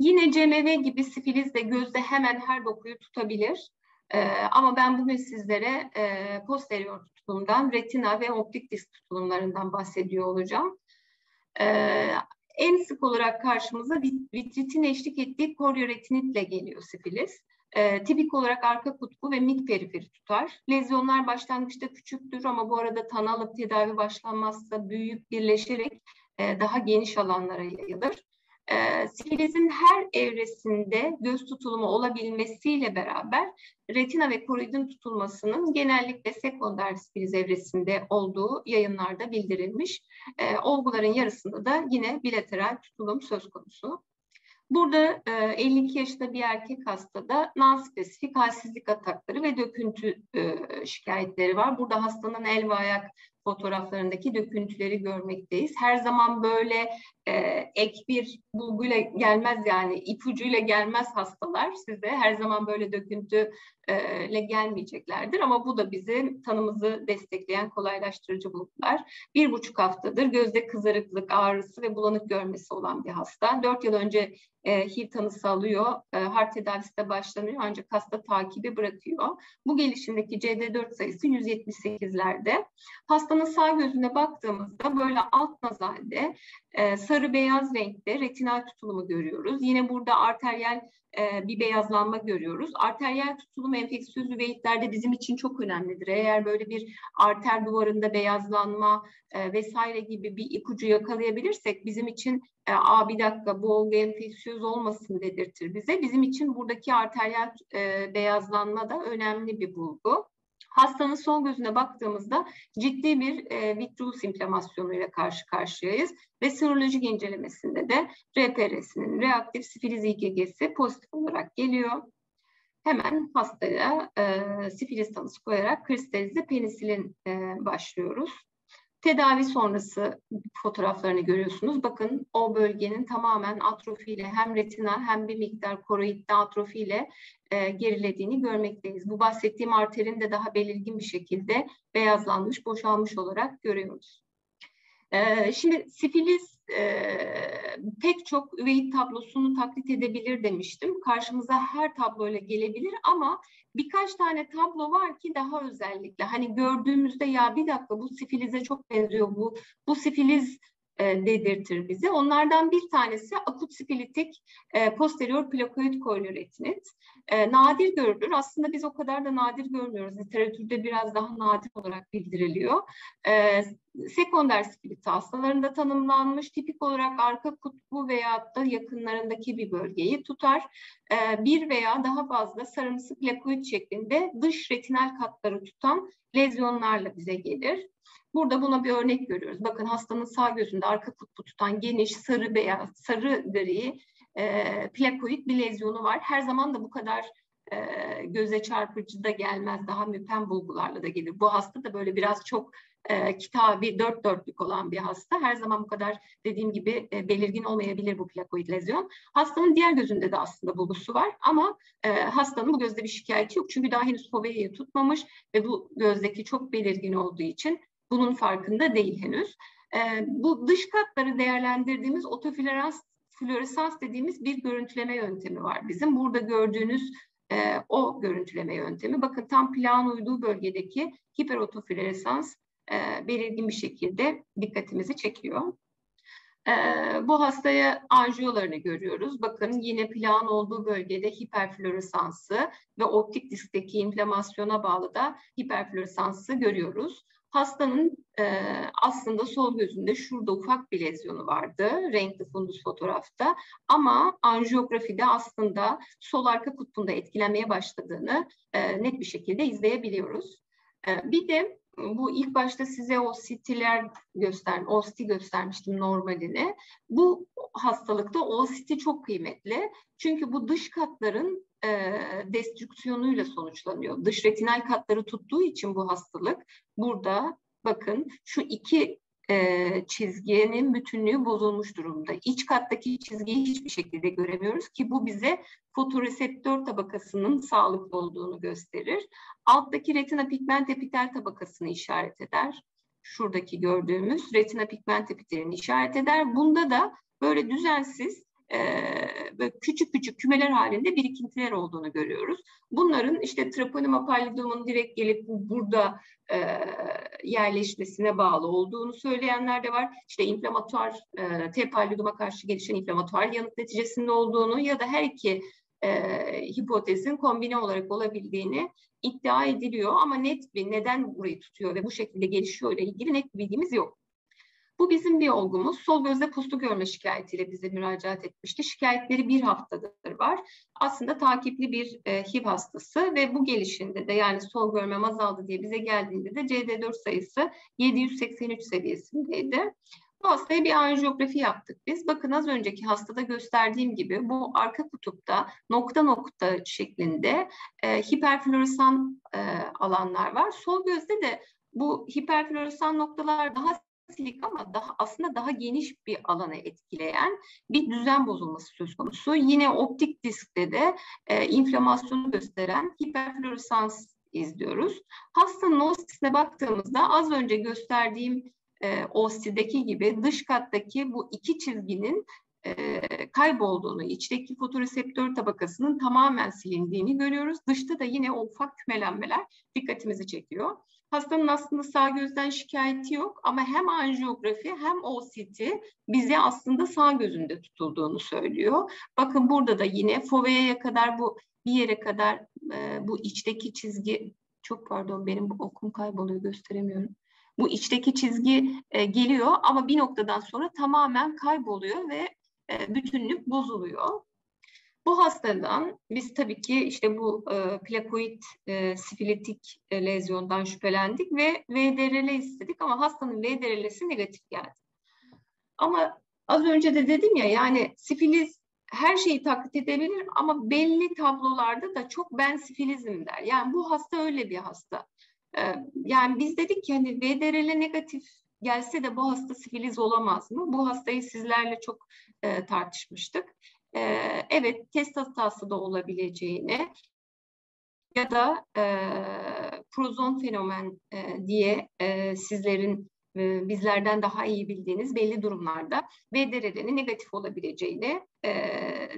B: Yine CMV gibi sifilis de gözde hemen her dokuyu tutabilir. Ee, ama ben bugün sizlere e, posterior tutulumdan, retina ve optik disk tutulumlarından bahsediyor olacağım. Ee, en sık olarak karşımıza vitritin eşlik ettiği korioretinitle geliyor sifilis. E, tipik olarak arka kutbu ve mid periferi tutar. Lezyonlar başlangıçta küçüktür ama bu arada tanı alıp tedavi başlanmazsa büyüyüp birleşerek e, daha geniş alanlara yayılır. E, sifilisin her evresinde göz tutulumu olabilmesiyle beraber retina ve koroidin tutulmasının genellikle sekonder sifiliz evresinde olduğu yayınlarda bildirilmiş. E, olguların yarısında da yine bilateral tutulum söz konusu. Burada e, 52 yaşında bir erkek hastada non-spesifik halsizlik atakları ve döküntü e, şikayetleri var. Burada hastanın el ve ayak fotoğraflarındaki döküntüleri görmekteyiz. Her zaman böyle e, ek bir bulguyla gelmez yani ipucuyla gelmez hastalar size. Her zaman böyle döküntü ile gelmeyeceklerdir ama bu da bizi tanımızı destekleyen kolaylaştırıcı bulgular. Bir buçuk haftadır gözde kızarıklık, ağrısı ve bulanık görmesi olan bir hasta. Dört yıl önce e, HIV tanısı alıyor, e, harp tedavisi de başlanıyor ancak hasta takibi bırakıyor. Bu gelişimdeki CD4 sayısı 178'lerde. Hastanın sağ gözüne baktığımızda böyle alt nazalde e, sarı beyaz renkte retinal tutulumu görüyoruz. Yine burada arteriyel e, bir beyazlanma görüyoruz. Arteriyel tutulum enfeksiyöz üveyitlerde bizim için çok önemlidir. Eğer böyle bir arter duvarında beyazlanma e, vesaire gibi bir ipucu yakalayabilirsek bizim için e, bir dakika bu olgu enfeksiyöz olmasın dedirtir bize. Bizim için buradaki arteriyel e, beyazlanma da önemli bir bulgu. Hastanın sol gözüne baktığımızda ciddi bir e, vitreous inflamasyonuyla karşı karşıyayız ve serolojik incelemesinde de RPR'sinin reaktif sifiliz IgG'si pozitif olarak geliyor. Hemen hastaya e, sifilis tanısı koyarak kristalize penisilin e, başlıyoruz. Tedavi sonrası fotoğraflarını görüyorsunuz. Bakın o bölgenin tamamen atrofiyle hem retina hem bir miktar koroidde atrofiyle e, gerilediğini görmekteyiz. Bu bahsettiğim arterin de daha belirgin bir şekilde beyazlanmış, boşalmış olarak görüyoruz. E, şimdi sifilis e, pek çok üveyit tablosunu taklit edebilir demiştim. Karşımıza her tabloyla gelebilir ama birkaç tane tablo var ki daha özellikle hani gördüğümüzde ya bir dakika bu sifilize çok benziyor bu bu sifiliz dedirtir bize. Onlardan bir tanesi akut sifilitik e, posterior plakoid koiloretinit. E, nadir görülür. Aslında biz o kadar da nadir görmüyoruz. Literatürde biraz daha nadir olarak bildiriliyor. E, sekonder sifilit hastalarında tanımlanmış. Tipik olarak arka kutbu veya da yakınlarındaki bir bölgeyi tutar. E, bir veya daha fazla sarımsı plakoid şeklinde dış retinal katları tutan lezyonlarla bize gelir. Burada buna bir örnek görüyoruz. Bakın hastanın sağ gözünde arka kutbu tutan geniş sarı beyaz, sarı gri e, plakoid bir lezyonu var. Her zaman da bu kadar e, göze çarpıcı da gelmez. Daha müpem bulgularla da gelir. Bu hasta da böyle biraz çok e, kitabi dört dörtlük olan bir hasta. Her zaman bu kadar dediğim gibi e, belirgin olmayabilir bu plakoid lezyon. Hastanın diğer gözünde de aslında bulgusu var ama e, hastanın bu gözde bir şikayeti yok. Çünkü daha henüz foveyi tutmamış ve bu gözdeki çok belirgin olduğu için bunun farkında değil henüz. E, bu dış katları değerlendirdiğimiz otofluorans floresans dediğimiz bir görüntüleme yöntemi var bizim. Burada gördüğünüz e, o görüntüleme yöntemi. Bakın tam plan uyduğu bölgedeki hiperotofluoresans e, belirgin bir şekilde dikkatimizi çekiyor. E, bu hastaya anjiyolarını görüyoruz. Bakın yine plan olduğu bölgede hiperfloresansı ve optik diskteki inflamasyona bağlı da hiperfloresansı görüyoruz. Hastanın e, aslında sol gözünde şurada ufak bir lezyonu vardı renkli fundus fotoğrafta ama anjiyografide aslında sol arka kutbunda etkilenmeye başladığını e, net bir şekilde izleyebiliyoruz. E, bir de bu ilk başta size o sitiler göster, o siti göstermiştim normalini. Bu hastalıkta o siti çok kıymetli. Çünkü bu dış katların e, destrüksiyonuyla sonuçlanıyor. Dış retinal katları tuttuğu için bu hastalık burada bakın şu iki e, çizginin bütünlüğü bozulmuş durumda. İç kattaki çizgiyi hiçbir şekilde göremiyoruz ki bu bize fotoreseptör tabakasının sağlıklı olduğunu gösterir. Alttaki retina pigment epitel tabakasını işaret eder. Şuradaki gördüğümüz retina pigment epitelini işaret eder. Bunda da böyle düzensiz böyle küçük küçük kümeler halinde birikintiler olduğunu görüyoruz. Bunların işte Treponema pallidum'un direkt gelip burada e, yerleşmesine bağlı olduğunu söyleyenler de var. İşte inflamatuar, e, T palliduma karşı gelişen inflamatuar yanıt neticesinde olduğunu ya da her iki e, hipotezin kombine olarak olabildiğini iddia ediliyor ama net bir neden burayı tutuyor ve bu şekilde gelişiyor ile ilgili net bir bilgimiz yok. Bu bizim bir olgumuz. Sol gözde puslu görme şikayetiyle bize müracaat etmişti. Şikayetleri bir haftadır var. Aslında takipli bir e, HIV hastası ve bu gelişinde de yani sol görmem azaldı diye bize geldiğinde de CD4 sayısı 783 seviyesindeydi. Bu hastaya bir anjiyografi yaptık biz. Bakın az önceki hastada gösterdiğim gibi bu arka kutupta nokta nokta şeklinde e, hiperfloresan e, alanlar var. Sol gözde de bu hiperfloresan noktalar daha silik ama daha aslında daha geniş bir alanı etkileyen bir düzen bozulması söz konusu. Yine optik diskte de e, inflamasyonu gösteren hiperfloresans izliyoruz. Hastanın ostisine baktığımızda az önce gösterdiğim e, ostideki gibi dış kattaki bu iki çizginin e, kaybolduğunu, içteki fotoreseptör tabakasının tamamen silindiğini görüyoruz. Dışta da yine o ufak kümelenmeler dikkatimizi çekiyor. Hastanın aslında sağ gözden şikayeti yok ama hem anjiyografi hem OCT bize aslında sağ gözünde tutulduğunu söylüyor. Bakın burada da yine foveaya kadar bu bir yere kadar e, bu içteki çizgi çok pardon benim bu okum kayboluyor gösteremiyorum. Bu içteki çizgi e, geliyor ama bir noktadan sonra tamamen kayboluyor ve e, bütünlük bozuluyor. Bu hastadan biz tabii ki işte bu e, plakoid e, sifilitik e, lezyondan şüphelendik ve VDRL istedik ama hastanın VDRL'si negatif geldi. Ama az önce de dedim ya yani sifiliz her şeyi taklit edebilir ama belli tablolarda da çok ben sifilizm der. Yani bu hasta öyle bir hasta. Ee, yani biz dedik ki hani VDRL negatif gelse de bu hasta sifiliz olamaz mı? Bu hastayı sizlerle çok e, tartışmıştık. E, evet test hatası da olabileceğini ya da e, prozon fenomen e, diye e, sizlerin e, bizlerden daha iyi bildiğiniz belli durumlarda VDRL'nin negatif olabileceğini e,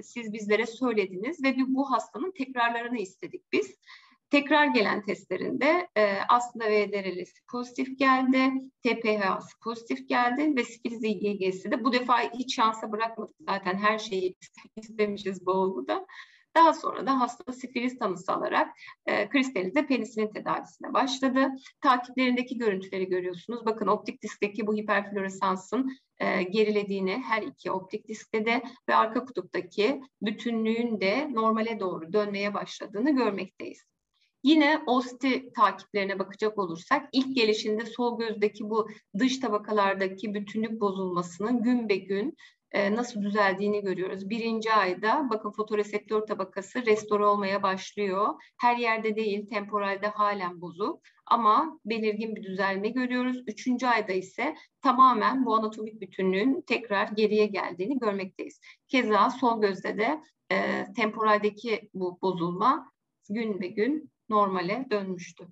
B: siz bizlere söylediniz ve bu hastanın tekrarlarını istedik biz. Tekrar gelen testlerinde e, aslında VDRL'si pozitif geldi, TPH'si pozitif geldi ve sifiliz IgG'si de bu defa hiç şansa bırakmadık zaten her şeyi istemişiz bu olguda. Daha sonra da hasta sifilis tanısı alarak e, kristalize penisilin tedavisine başladı. Takiplerindeki görüntüleri görüyorsunuz. Bakın optik diskteki bu hiperfloresansın e, gerilediğini her iki optik diskte de ve arka kutuptaki bütünlüğün de normale doğru dönmeye başladığını görmekteyiz. Yine OSTI takiplerine bakacak olursak ilk gelişinde sol gözdeki bu dış tabakalardaki bütünlük bozulmasının gün be gün e, nasıl düzeldiğini görüyoruz. Birinci ayda bakın fotoreseptör tabakası restore olmaya başlıyor. Her yerde değil, temporalde halen bozuk ama belirgin bir düzelme görüyoruz. Üçüncü ayda ise tamamen bu anatomik bütünlüğün tekrar geriye geldiğini görmekteyiz. Keza sol gözde de e, temporaldeki bu bozulma gün be gün normale dönmüştü.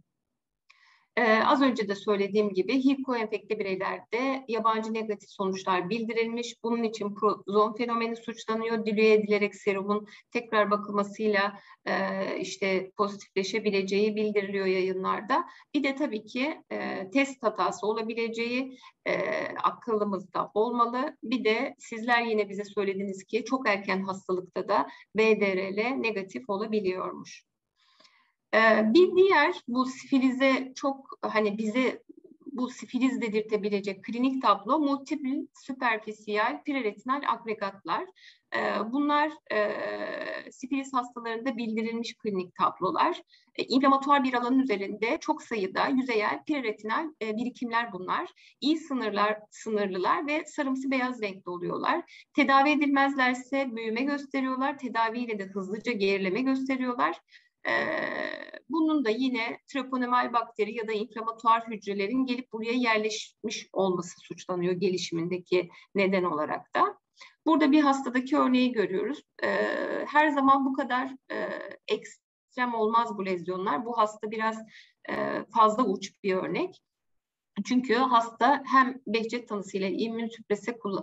B: Ee, az önce de söylediğim gibi HIV koenfekte bireylerde yabancı negatif sonuçlar bildirilmiş. Bunun için prozon fenomeni suçlanıyor. Dilüye edilerek serumun tekrar bakılmasıyla e, işte pozitifleşebileceği bildiriliyor yayınlarda. Bir de tabii ki e, test hatası olabileceği e, akıllımızda olmalı. Bir de sizler yine bize söylediniz ki çok erken hastalıkta da BDRL negatif olabiliyormuş. Ee, bir diğer bu sifilize çok hani bize bu sifiliz dedirtebilecek klinik tablo multiple süperfisiyel preretinal agregatlar. Ee, bunlar e, sifilis hastalarında bildirilmiş klinik tablolar. E, inflamatuar bir alanın üzerinde çok sayıda yüzeyel preretinal e, birikimler bunlar. İyi sınırlar, sınırlılar ve sarımsı beyaz renkli oluyorlar. Tedavi edilmezlerse büyüme gösteriyorlar. Tedaviyle de hızlıca gerileme gösteriyorlar. Bunun da yine treponemal bakteri ya da inflamatuar hücrelerin gelip buraya yerleşmiş olması suçlanıyor gelişimindeki neden olarak da. Burada bir hastadaki örneği görüyoruz. Her zaman bu kadar ekstrem olmaz bu lezyonlar. Bu hasta biraz fazla uç bir örnek. Çünkü hasta hem Behçet tanısıyla immün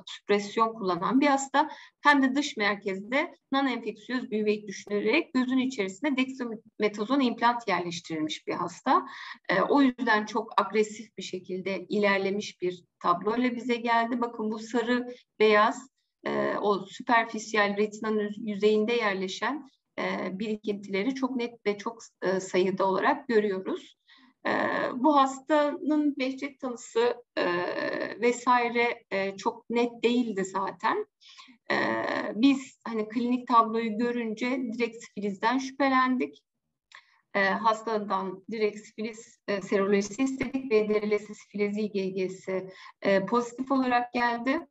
B: süpresyon kullanan bir hasta hem de dış merkezde non-enfeksiyöz büyümeyi düşünerek gözün içerisine dexametazon implant yerleştirilmiş bir hasta. E, o yüzden çok agresif bir şekilde ilerlemiş bir tabloyla bize geldi. Bakın bu sarı beyaz e, o süperfisyal retinanın yüzeyinde yerleşen e, birikintileri çok net ve çok e, sayıda olarak görüyoruz. Bu hastanın Behçet tanısı e, vesaire e, çok net değildi zaten. E, biz hani klinik tabloyu görünce direkt sifilizden şüphelendik. E, hastadan direkt sifiliz e, serolojisi istedik ve derilesi sifiliz IgG'si e, pozitif olarak geldi.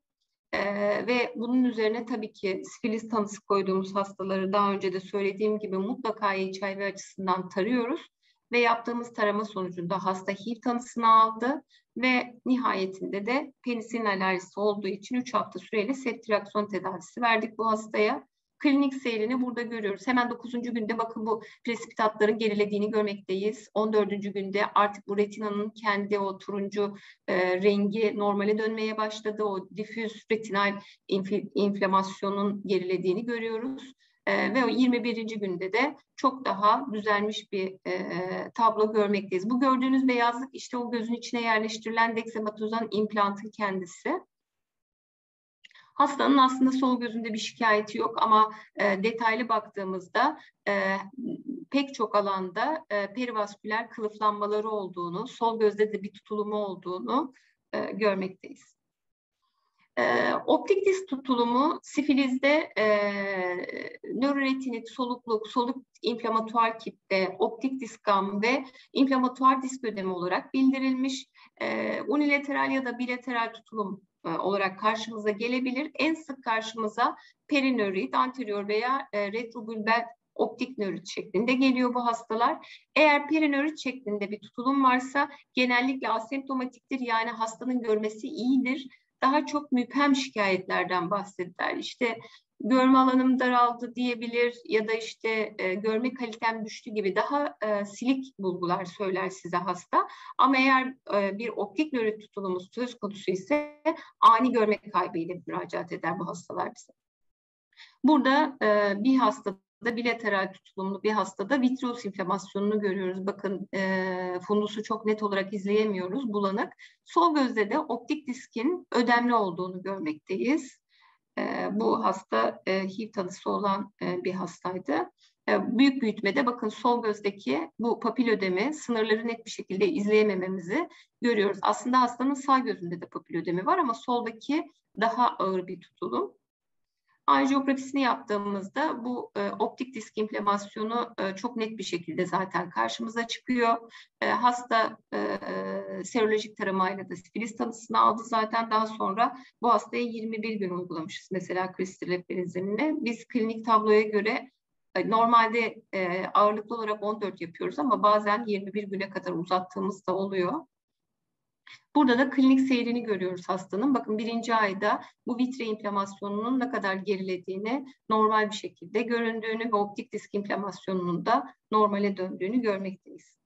B: Ee, ve bunun üzerine tabii ki sifiliz tanısı koyduğumuz hastaları daha önce de söylediğim gibi mutlaka HIV açısından tarıyoruz ve yaptığımız tarama sonucunda hasta HIV tanısını aldı ve nihayetinde de penisilin alerjisi olduğu için 3 hafta süreyle septrakson tedavisi verdik bu hastaya. Klinik seyrini burada görüyoruz. Hemen 9. günde bakın bu presipitatların gerilediğini görmekteyiz. 14. günde artık bu retinanın kendi o turuncu e, rengi normale dönmeye başladı. O difüz retinal inflamasyonun gerilediğini görüyoruz. E, ve o 21. günde de çok daha düzelmiş bir e, tablo görmekteyiz. Bu gördüğünüz beyazlık işte o gözün içine yerleştirilen deksematozan implantın kendisi. Hastanın aslında sol gözünde bir şikayeti yok ama e, detaylı baktığımızda e, pek çok alanda e, perivasküler kılıflanmaları olduğunu, sol gözde de bir tutulumu olduğunu e, görmekteyiz. E, optik disk tutulumu sifilizde e, nöroretinit, solukluk, soluk inflamatuar kitle, optik diskam ve inflamatuar disk ödemi olarak bildirilmiş. E, unilateral ya da bilateral tutulum e, olarak karşımıza gelebilir. En sık karşımıza perinörit, anterior veya e, retrobulbar optik nörit şeklinde geliyor bu hastalar. Eğer perinörit şeklinde bir tutulum varsa genellikle asemptomatiktir yani hastanın görmesi iyidir. Daha çok müphem şikayetlerden bahseder. İşte görme alanım daraldı diyebilir ya da işte e, görme kalitem düştü gibi daha e, silik bulgular söyler size hasta. Ama eğer e, bir optik nörit tutulumu söz konusu ise ani görme kaybıyla müracaat eder bu hastalar bize. Burada e, bir hastada bilateral tutulumlu bir hastada vitreous inflamasyonunu görüyoruz. Bakın e, fundusu çok net olarak izleyemiyoruz, bulanık. Sol gözde de optik diskin ödemli olduğunu görmekteyiz. E, bu hasta e, HIV tanısı olan e, bir hastaydı. E, büyük büyütmede bakın sol gözdeki bu papil ödemi sınırları net bir şekilde izleyemememizi görüyoruz. Aslında hastanın sağ gözünde de papil ödemi var ama soldaki daha ağır bir tutulum. Anjiyografisini yaptığımızda bu e, optik disk inflamasyonu e, çok net bir şekilde zaten karşımıza çıkıyor. E, hasta e, serolojik taramayla da sifilis tanısını aldı zaten. Daha sonra bu hastaya 21 gün uygulamışız mesela kristaleperizmle. Biz klinik tabloya göre e, normalde e, ağırlıklı olarak 14 yapıyoruz ama bazen 21 güne kadar uzattığımız da oluyor. Burada da klinik seyrini görüyoruz hastanın. Bakın birinci ayda bu vitre inflamasyonunun ne kadar gerilediğini, normal bir şekilde göründüğünü ve optik disk inflamasyonunun da normale döndüğünü görmekteyiz.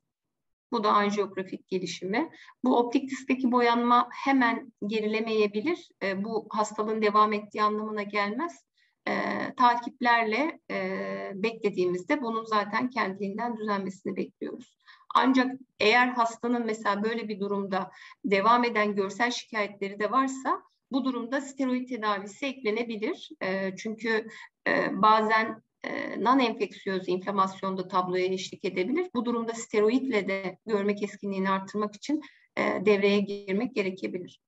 B: Bu da anjiyografik gelişimi. Bu optik diskteki boyanma hemen gerilemeyebilir. E, bu hastalığın devam ettiği anlamına gelmez. E, takiplerle e, beklediğimizde bunun zaten kendiliğinden düzelmesini bekliyoruz. Ancak eğer hastanın mesela böyle bir durumda devam eden görsel şikayetleri de varsa bu durumda steroid tedavisi eklenebilir. E, çünkü e, bazen e, non-enfeksiyöz inflamasyonda tabloya eşlik edebilir. Bu durumda steroidle de görme keskinliğini artırmak için e, devreye girmek gerekebilir.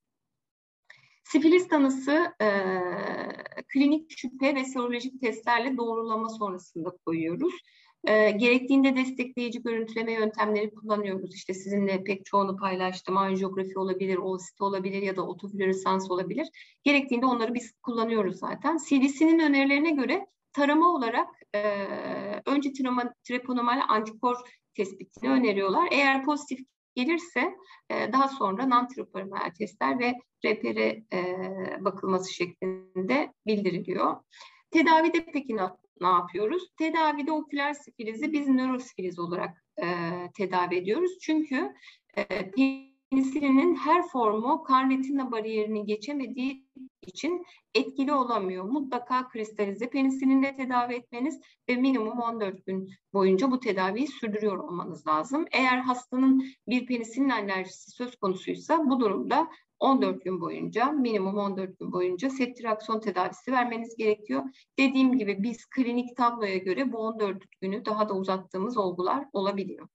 B: Sifilis tanısı e, klinik şüphe ve serolojik testlerle doğrulama sonrasında koyuyoruz. E, gerektiğinde destekleyici görüntüleme yöntemleri kullanıyoruz. İşte sizinle pek çoğunu paylaştım. Anjiyografi olabilir, oosite olabilir ya da otofloresans olabilir. Gerektiğinde onları biz kullanıyoruz zaten. CDC'nin önerilerine göre tarama olarak e, önce treponomal antikor tespitini öneriyorlar. Eğer pozitif gelirse e, daha sonra non-treponomal testler ve repere e, bakılması şeklinde bildiriliyor. Tedavide peki ne yapıyoruz? Tedavide oküler sifilizi biz nörosifiliz olarak e, tedavi ediyoruz. Çünkü e, penisilinin her formu kan retina bariyerini geçemediği için etkili olamıyor. Mutlaka kristalize penisilinle tedavi etmeniz ve minimum 14 gün boyunca bu tedaviyi sürdürüyor olmanız lazım. Eğer hastanın bir penisilin alerjisi söz konusuysa bu durumda 14 gün boyunca, minimum 14 gün boyunca septirakson tedavisi vermeniz gerekiyor. Dediğim gibi biz klinik tabloya göre bu 14 günü daha da uzattığımız olgular olabiliyor.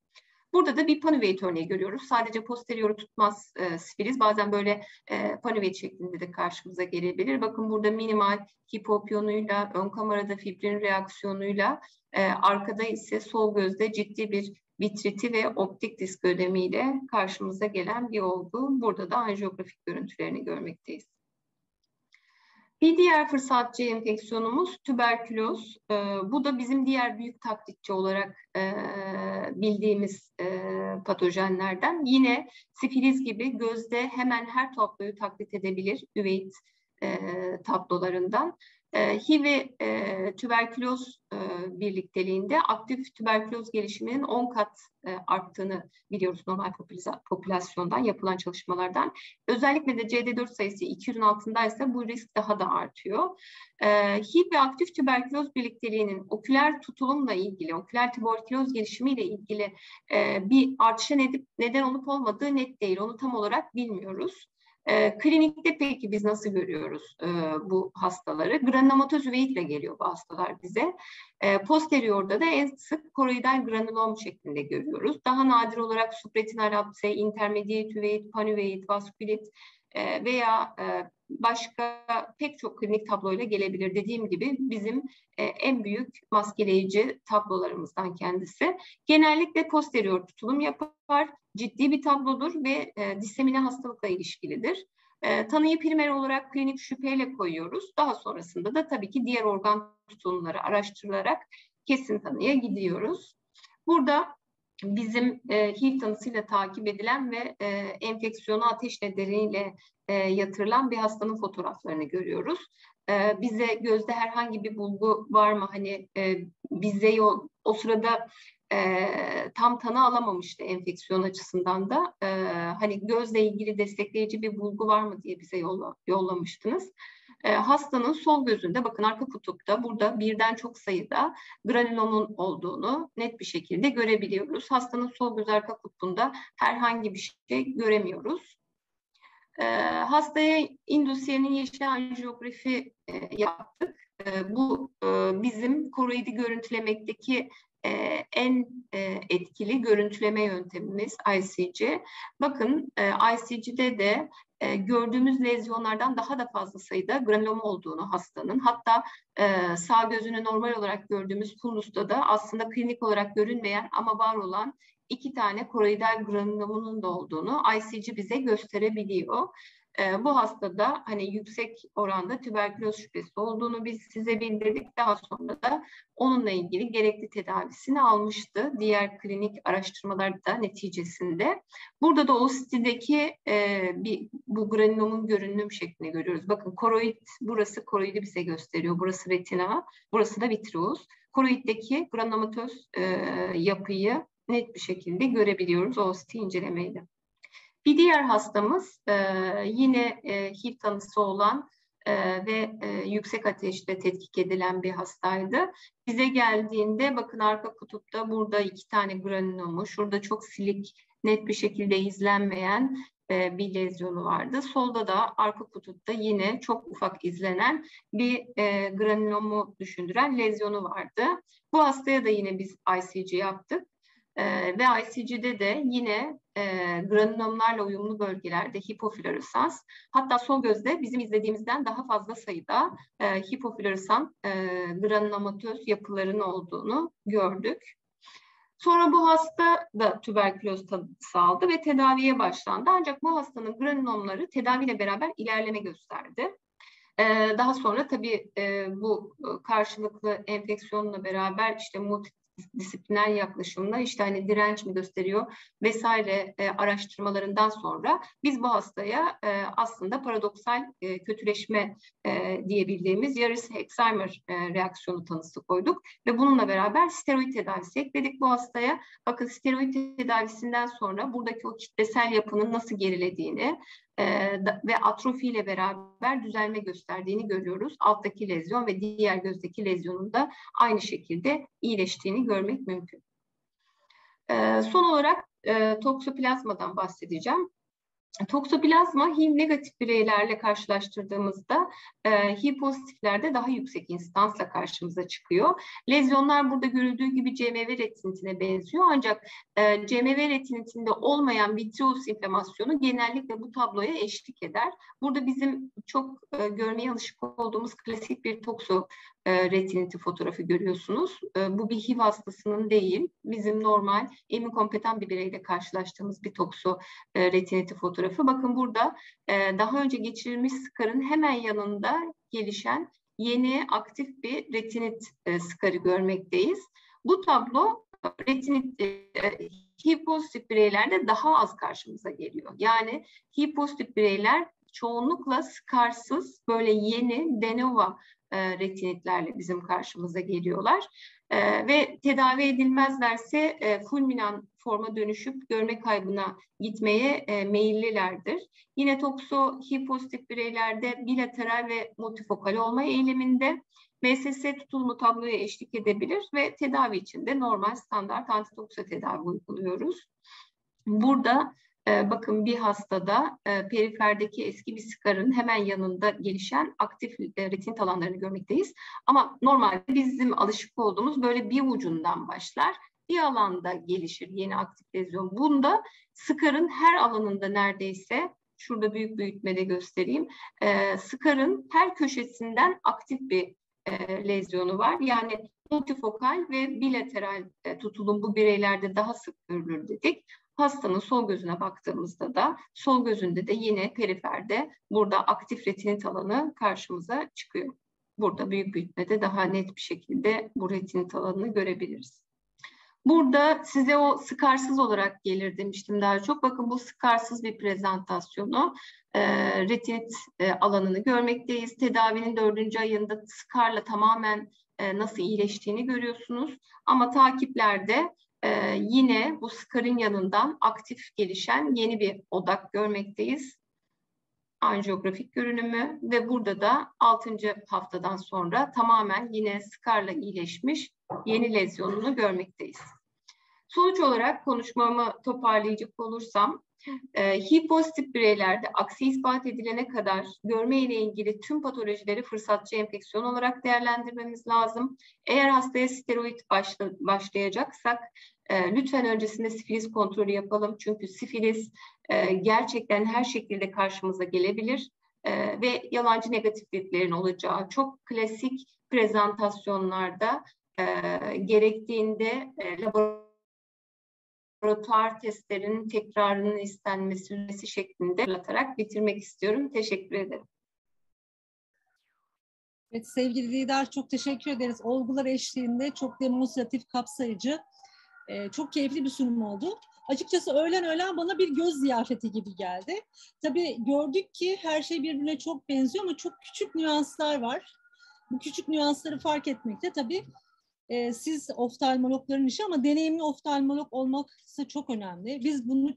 B: Burada da bir panüveit örneği görüyoruz. Sadece posterior tutmaz e, sifiliz. Bazen böyle e, panüveit şeklinde de karşımıza gelebilir. Bakın burada minimal hipopiyonuyla, ön kamerada fibrin reaksiyonuyla, e, arkada ise sol gözde ciddi bir vitriti ve optik disk ödemiyle karşımıza gelen bir olgu. Burada da anjiyografik görüntülerini görmekteyiz. Bir diğer fırsatçı enfeksiyonumuz tüberküloz. Ee, bu da bizim diğer büyük taklitçi olarak e, bildiğimiz e, patojenlerden. Yine sifiliz gibi gözde hemen her tabloyu taklit edebilir üveit e, tablolarından. E, HIV ve e, tüberküloz e, birlikteliğinde aktif tüberküloz gelişiminin 10 kat e, arttığını biliyoruz normal popülasyondan yapılan çalışmalardan. Özellikle de CD4 sayısı 200'ün altındaysa bu risk daha da artıyor. E, HIV ve aktif tüberküloz birlikteliğinin oküler tutulumla ilgili, oküler tüberküloz gelişimiyle ilgili bir artışa neden olup olmadığı net değil. Onu tam olarak bilmiyoruz. E, klinikte peki biz nasıl görüyoruz e, bu hastaları? Granulomatoz üveitle geliyor bu hastalar bize. E, posteriorda da en sık koroidal granulom şeklinde görüyoruz. Daha nadir olarak supraretinal apse, intermediate üveit, panüveit, vaskülit e, veya e, başka pek çok klinik tabloyla gelebilir. Dediğim gibi bizim e, en büyük maskeleyici tablolarımızdan kendisi. Genellikle posterior tutulum yapar, ciddi bir tablodur ve e, disemine hastalıkla ilişkilidir. E, tanıyı primer olarak klinik şüpheyle koyuyoruz. Daha sonrasında da tabii ki diğer organ tutulumları araştırılarak kesin tanıya gidiyoruz. Burada bizim e, HIV tanısıyla takip edilen ve e, enfeksiyonu ateş nedeniyle e, yatırılan bir hastanın fotoğraflarını görüyoruz. E, bize gözde herhangi bir bulgu var mı? Hani e, bize o, o sırada e, tam tanı alamamıştı enfeksiyon açısından da. E, hani gözle ilgili destekleyici bir bulgu var mı diye bize yolla, yollamıştınız. E, hastanın sol gözünde bakın arka kutupta burada birden çok sayıda granulomun olduğunu net bir şekilde görebiliyoruz. Hastanın sol göz arka kutbunda herhangi bir şey göremiyoruz. E, hastaya indüsiyenin yeşil anjiyografi e, yaptık. E, bu e, bizim koroidi görüntülemekteki e, en e, etkili görüntüleme yöntemimiz ICG. Bakın e, ICG'de de e, gördüğümüz lezyonlardan daha da fazla sayıda granulom olduğunu hastanın. Hatta e, sağ gözünü normal olarak gördüğümüz fundusta da aslında klinik olarak görünmeyen ama var olan iki tane koroidal granulomunun da olduğunu ICG bize gösterebiliyor. E, bu hastada hani yüksek oranda tüberküloz şüphesi olduğunu biz size bildirdik. Daha sonra da onunla ilgili gerekli tedavisini almıştı. Diğer klinik araştırmalar da neticesinde. Burada da OST'deki e, bir, bu granulomun görünüm şeklini görüyoruz. Bakın koroid, burası koroidi bize gösteriyor. Burası retina, burası da vitreus. Koroiddeki granulomatöz e, yapıyı net bir şekilde görebiliyoruz OST incelemeyle. Bir diğer hastamız e, yine e, HIV tanısı olan e, ve e, yüksek ateşte tetkik edilen bir hastaydı. Bize geldiğinde bakın arka kutupta burada iki tane granulomu, şurada çok silik net bir şekilde izlenmeyen e, bir lezyonu vardı. Solda da arka kutupta yine çok ufak izlenen bir e, granulomu düşündüren lezyonu vardı. Bu hastaya da yine biz ICG yaptık. E, ve ICG'de de yine e, granunomlarla uyumlu bölgelerde hipofloresans, hatta sol gözde bizim izlediğimizden daha fazla sayıda e, hipofloresan e, granulomatöz yapıların olduğunu gördük. Sonra bu hasta da tüberküloz tanısı aldı ve tedaviye başlandı. Ancak bu hastanın granunomları tedaviyle beraber ilerleme gösterdi. Daha sonra tabii bu karşılıklı enfeksiyonla beraber işte disipliner yaklaşımla işte hani direnç mi gösteriyor vesaire e, araştırmalarından sonra biz bu hastaya e, aslında paradoksal e, kötüleşme e, diyebildiğimiz yarısı Alzheimer e, reaksiyonu tanısı koyduk ve bununla beraber steroid tedavisi ekledik bu hastaya. Bakın steroid tedavisinden sonra buradaki o kitlesel yapının nasıl gerilediğini, ve atrofi ile beraber düzelme gösterdiğini görüyoruz. Alttaki lezyon ve diğer gözdeki lezyonun da aynı şekilde iyileştiğini görmek mümkün. E, son olarak e, toksoplazmadan bahsedeceğim. Toksoplazma HIV negatif bireylerle karşılaştırdığımızda e, HIV pozitiflerde daha yüksek instansla karşımıza çıkıyor. Lezyonlar burada görüldüğü gibi CMV retinitine benziyor ancak e, CMV retinitinde olmayan vitreous inflamasyonu genellikle bu tabloya eşlik eder. Burada bizim çok e, görmeye alışık olduğumuz klasik bir tokso e, retiniti fotoğrafı görüyorsunuz. E, bu bir HIV hastasının değil, bizim normal emin kompetan bir bireyle karşılaştığımız bir tokso e, retiniti fotoğrafı. Bakın burada e, daha önce geçirilmiş skarın hemen yanında gelişen yeni aktif bir retinit e, skarı görmekteyiz. Bu tablo retinit e, HIV pozitif bireylerde daha az karşımıza geliyor. Yani HIV pozitif bireyler çoğunlukla skarsız böyle yeni denova e, retinitlerle bizim karşımıza geliyorlar. E, ve tedavi edilmezlerse e, fulminan forma dönüşüp görme kaybına gitmeye e, meyillilerdir. Yine tokso pozitif bireylerde bilateral ve multifokal olma eğiliminde MSS tutulumu tabloya eşlik edebilir ve tedavi için de normal standart antitoksa tedavi uyguluyoruz. Burada bakın bir hastada e, periferdeki eski bir skarın hemen yanında gelişen aktif e, retinit alanlarını görmekteyiz. Ama normalde bizim alışık olduğumuz böyle bir ucundan başlar. Bir alanda gelişir yeni aktif lezyon. Bunda skarın her alanında neredeyse şurada büyük büyütmede göstereyim. E, skarın her köşesinden aktif bir lezyonu var. Yani multifokal ve bilateral tutulum bu bireylerde daha sık görülür dedik. Hastanın sol gözüne baktığımızda da sol gözünde de yine periferde burada aktif retinit alanı karşımıza çıkıyor. Burada büyük büyütmede daha net bir şekilde bu retinit alanını görebiliriz. Burada size o sıkarsız olarak gelir demiştim daha çok. Bakın bu sıkarsız bir prezentasyonu. E, retinit e, alanını görmekteyiz. Tedavinin dördüncü ayında skarla tamamen e, nasıl iyileştiğini görüyorsunuz. Ama takiplerde e, yine bu skarın yanından aktif gelişen yeni bir odak görmekteyiz. Anjiyografik görünümü ve burada da 6. haftadan sonra tamamen yine skarla iyileşmiş yeni lezyonunu görmekteyiz. Sonuç olarak konuşmamı toparlayacak olursam, e, HIV pozitif bireylerde aksi ispat edilene kadar görme ile ilgili tüm patolojileri fırsatçı enfeksiyon olarak değerlendirmemiz lazım. Eğer hastaya steroid başla, başlayacaksak e, lütfen öncesinde sifilis kontrolü yapalım. Çünkü sifilis e, gerçekten her şekilde karşımıza gelebilir e, ve yalancı negatifliklerin olacağı çok klasik prezentasyonlarda e, gerektiğinde e, laboratuvar testlerinin tekrarının istenmesi şeklinde anlatarak bitirmek istiyorum. Teşekkür ederim.
A: Evet sevgili lider çok teşekkür ederiz. Olgular eşliğinde çok demonstratif, kapsayıcı, e, çok keyifli bir sunum oldu. Açıkçası öğlen öğlen bana bir göz ziyafeti gibi geldi. Tabii gördük ki her şey birbirine çok benziyor ama çok küçük nüanslar var. Bu küçük nüansları fark etmekte tabii e, siz oftalmologların işi ama deneyimli oftalmolog olması çok önemli. Biz bunu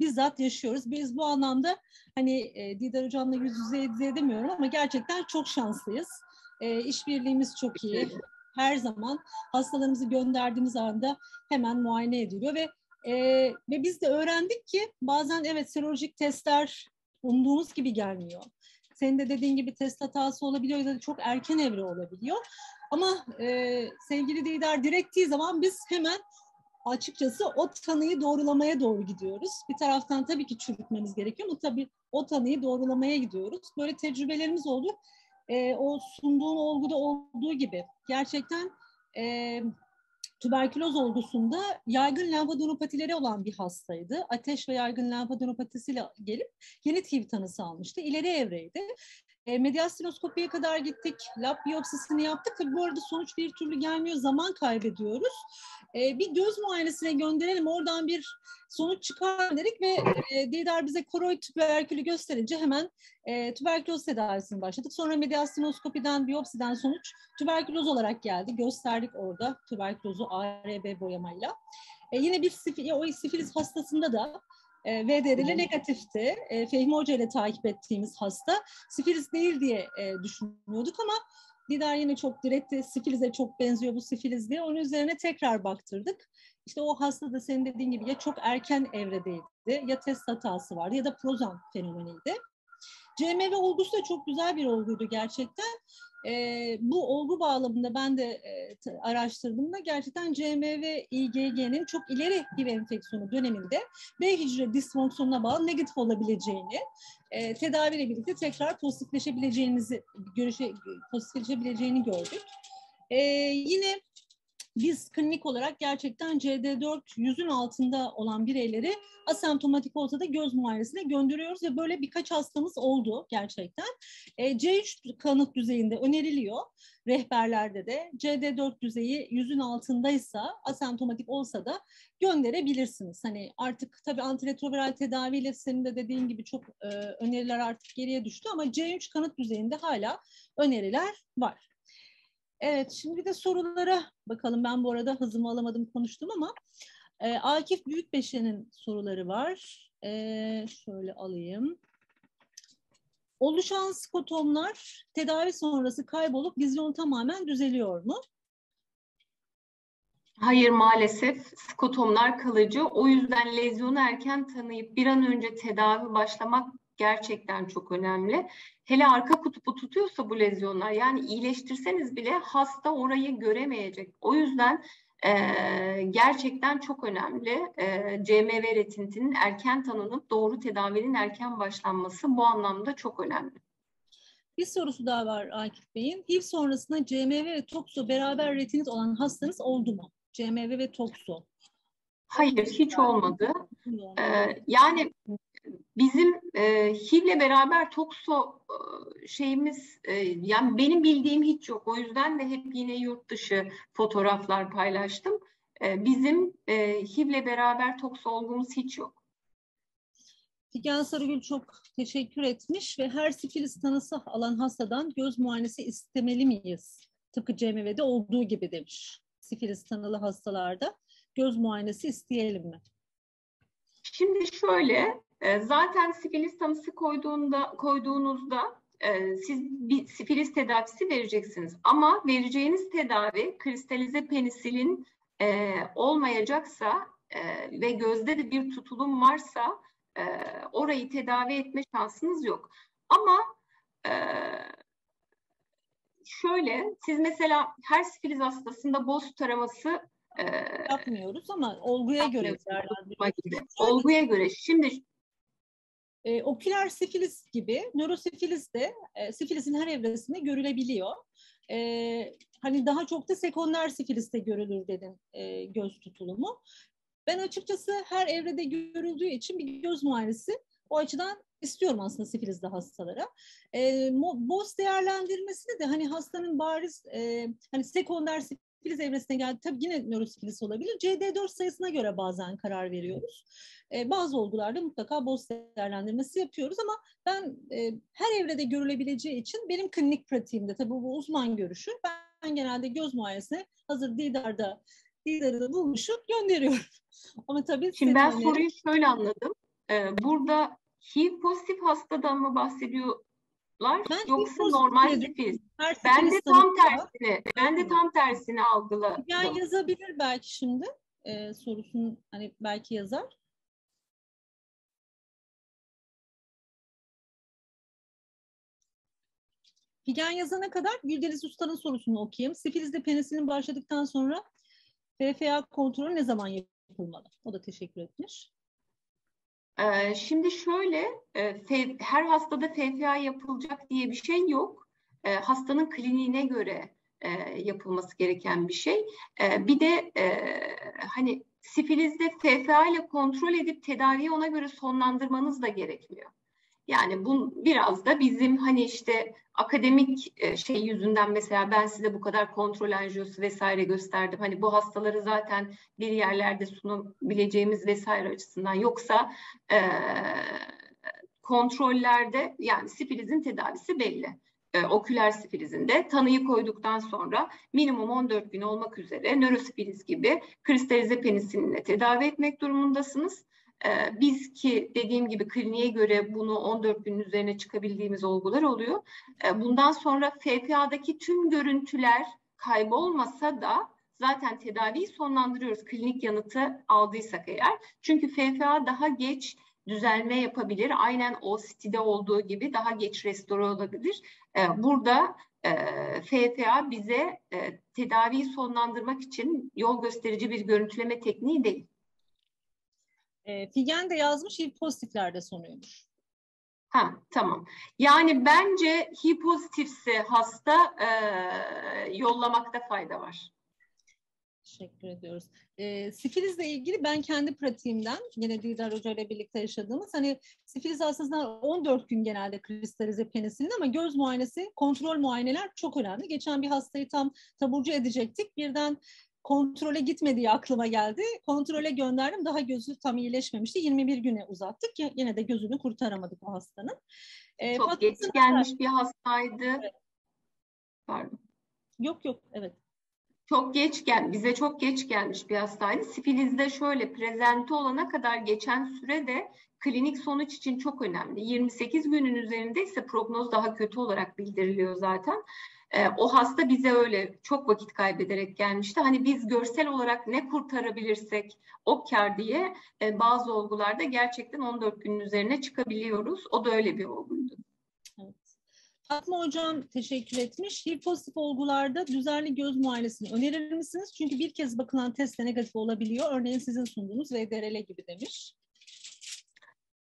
A: bizzat yaşıyoruz. Biz bu anlamda hani e, Didar Hocam'la yüz yüze edemiyorum ama gerçekten çok şanslıyız. E, işbirliğimiz çok iyi. Her zaman hastalarımızı gönderdiğimiz anda hemen muayene ediliyor ve e, ve biz de öğrendik ki bazen evet serolojik testler umduğumuz gibi gelmiyor. Senin de dediğin gibi test hatası olabiliyor ya da çok erken evre olabiliyor. Ama e, sevgili lider direttiği zaman biz hemen açıkçası o tanıyı doğrulamaya doğru gidiyoruz. Bir taraftan tabii ki çürütmemiz gerekiyor ama tabii o tanıyı doğrulamaya gidiyoruz. Böyle tecrübelerimiz oldu. E, o sunduğun olguda olduğu gibi gerçekten e, tüberküloz olgusunda yaygın lenfadenopatileri olan bir hastaydı. Ateş ve yaygın lenfadenopatisiyle gelip yeni HIV tanısı almıştı. İleri evreydi. E, kadar gittik. Lab biyopsisini yaptık. Tabii bu arada sonuç bir türlü gelmiyor. Zaman kaybediyoruz. E, bir göz muayenesine gönderelim. Oradan bir sonuç çıkar dedik ve e, bize koroid tüberkülü gösterince hemen e, tüberküloz tedavisini başladık. Sonra mediastinoskopiden, biyopsiden sonuç tüberküloz olarak geldi. Gösterdik orada tüberkülozu ARB boyamayla. E, yine bir sifil, o sifilis hastasında da e, VDR'li negatifti. E, Fehmi Hoca ile takip ettiğimiz hasta. Sifilis değil diye e, düşünüyorduk ama Didar yine çok diretti. Sifilize çok benziyor bu sifiliz diye. Onun üzerine tekrar baktırdık. İşte o hasta da senin dediğin gibi ya çok erken evredeydi ya test hatası vardı ya da prozan fenomeniydi. CMV olgusu da çok güzel bir olguydu gerçekten. E, bu olgu bağlamında ben de e, araştırdığımda gerçekten CMV IgG'nin çok ileri bir enfeksiyonu döneminde B hücre disfonksiyonuna bağlı negatif olabileceğini, e, tedaviyle birlikte tekrar pozitifleşebileceğinizi görüşe pozitifleşebileceğini gördük. E, yine biz klinik olarak gerçekten CD4 yüzün altında olan bireyleri asemptomatik olsa da göz muayenesine gönderiyoruz ve böyle birkaç hastamız oldu gerçekten. E, C3 kanıt düzeyinde öneriliyor rehberlerde de. CD4 düzeyi yüzün altındaysa asemptomatik olsa da gönderebilirsiniz. Hani artık tabii antiretroviral tedaviyle senin de dediğin gibi çok e, öneriler artık geriye düştü ama C3 kanıt düzeyinde hala öneriler var. Evet, şimdi de sorulara bakalım. Ben bu arada hızımı alamadım konuştum ama e, Akif Büyükbeşe'nin soruları var. E, şöyle alayım. Oluşan skotomlar tedavi sonrası kaybolup vizyon tamamen düzeliyor mu?
B: Hayır maalesef skotomlar kalıcı. O yüzden lezyonu erken tanıyıp bir an önce tedavi başlamak gerçekten çok önemli. Hele arka kutupu tutuyorsa bu lezyonlar yani iyileştirseniz bile hasta orayı göremeyecek. O yüzden e, gerçekten çok önemli. E, CMV retinitinin erken tanınıp doğru tedavinin erken başlanması bu anlamda çok önemli.
A: Bir sorusu daha var Akif Bey'in. HIV sonrasında CMV ve tokso beraber retinit olan hastanız oldu mu? CMV ve tokso.
B: Hayır, hiç olmadı. Ee, yani bizim e, HIV'le beraber tokso e, şeyimiz e, yani benim bildiğim hiç yok. O yüzden de hep yine yurt dışı fotoğraflar paylaştım. E, bizim e, HIV'le beraber tokso olduğumuz hiç yok.
A: Figen Sarıgül çok teşekkür etmiş ve her sifilis tanısı alan hastadan göz muayenesi istemeli miyiz? Tıpkı CMV'de olduğu gibi demiş. Sifilis tanılı hastalarda göz muayenesi isteyelim mi?
B: Şimdi şöyle, e, zaten sifilis tanısı koyduğunda, koyduğunuzda e, siz bir sifilis tedavisi vereceksiniz. Ama vereceğiniz tedavi kristalize penisilin e, olmayacaksa ve gözde de bir tutulum varsa orayı tedavi etme şansınız yok. Ama şöyle, siz mesela her sifilis hastasında boz taraması
A: e, yapmıyoruz ama olguya göre.
B: Olguya göre. Şimdi
A: e, oküler sifilis gibi nörosifilis de e, sifilisin her evresinde görülebiliyor. E, hani daha çok da sekonder sifiliste görülür dedim e, göz tutulumu. Ben açıkçası her evrede görüldüğü için bir göz muayenesi o açıdan istiyorum aslında sifilizde hastalara. E, BOS değerlendirmesinde de hani hastanın bariz e, hani sekonder filiz evresine geldi. Tabii yine nörosifilis olabilir. CD4 sayısına göre bazen karar veriyoruz. E, bazı olgularda mutlaka BOS değerlendirmesi yapıyoruz ama ben e, her evrede görülebileceği için benim klinik pratiğimde tabii bu uzman görüşü. Ben genelde göz muayenesine hazır Didar'da Didar'ı bulmuşum gönderiyorum.
B: ama tabii Şimdi ben önerim... soruyu şöyle anladım. Ee, burada HIV pozitif hastadan mı bahsediyor ben yoksa normal sifilis. Ben de tam tersini, ben de tam tersini algıladım.
A: Yani yazabilir belki şimdi e, sorusunu hani belki yazar. Figen yazana kadar Güldeniz Usta'nın sorusunu okuyayım. Sifilizde penisilin başladıktan sonra FFA kontrolü ne zaman yapılmalı? O da teşekkür etmiş.
B: Şimdi şöyle, her hastada FFA yapılacak diye bir şey yok. Hastanın kliniğine göre yapılması gereken bir şey. Bir de hani sifilizde FFA ile kontrol edip tedaviyi ona göre sonlandırmanız da gerekmiyor. Yani bu biraz da bizim hani işte akademik e, şey yüzünden mesela ben size bu kadar kontrol anjiyosu vesaire gösterdim. Hani bu hastaları zaten bir yerlerde sunabileceğimiz vesaire açısından yoksa e, kontrollerde yani sifilizin tedavisi belli. E, oküler sifilizinde tanıyı koyduktan sonra minimum 14 gün olmak üzere nörosifiliz gibi kristalize penisilinle tedavi etmek durumundasınız. Ee, biz ki dediğim gibi kliniğe göre bunu 14 günün üzerine çıkabildiğimiz olgular oluyor. Ee, bundan sonra FPA'daki tüm görüntüler kaybolmasa da zaten tedaviyi sonlandırıyoruz klinik yanıtı aldıysak eğer. Çünkü FPA daha geç düzelme yapabilir. Aynen o sitide olduğu gibi daha geç restore olabilir. Ee, burada e, FPA bize e, tedaviyi sonlandırmak için yol gösterici bir görüntüleme tekniği değil.
A: E, Figen de yazmış HIV pozitiflerde sonuyormuş.
B: Ha, tamam. Yani bence HIV pozitifse hasta e, yollamakta fayda var.
A: Teşekkür ediyoruz. E, sifilizle ilgili ben kendi pratiğimden yine Didar Hoca ile birlikte yaşadığımız hani sifiliz aslında 14 gün genelde kristalize penisilin ama göz muayenesi, kontrol muayeneler çok önemli. Geçen bir hastayı tam taburcu edecektik. Birden kontrole gitmediği aklıma geldi. Kontrole gönderdim. Daha gözü tam iyileşmemişti. 21 güne uzattık. Yine de gözünü kurtaramadık o hastanın.
B: Ee, Çok geç gelmiş bir hastaydı. Evet. Pardon.
A: Yok yok evet.
B: Çok geç gel, bize çok geç gelmiş bir hastaydı. Sifilizde şöyle prezente olana kadar geçen süre de klinik sonuç için çok önemli. 28 günün üzerinde ise prognoz daha kötü olarak bildiriliyor zaten. E, o hasta bize öyle çok vakit kaybederek gelmişti. Hani biz görsel olarak ne kurtarabilirsek o kar diye e, bazı olgularda gerçekten 14 günün üzerine çıkabiliyoruz. O da öyle bir olguydu.
A: Fatma Hocam teşekkür etmiş. HIV pozitif olgularda düzenli göz muayenesini önerir misiniz? Çünkü bir kez bakılan testte negatif olabiliyor. Örneğin sizin sunduğunuz VDRL gibi demiş.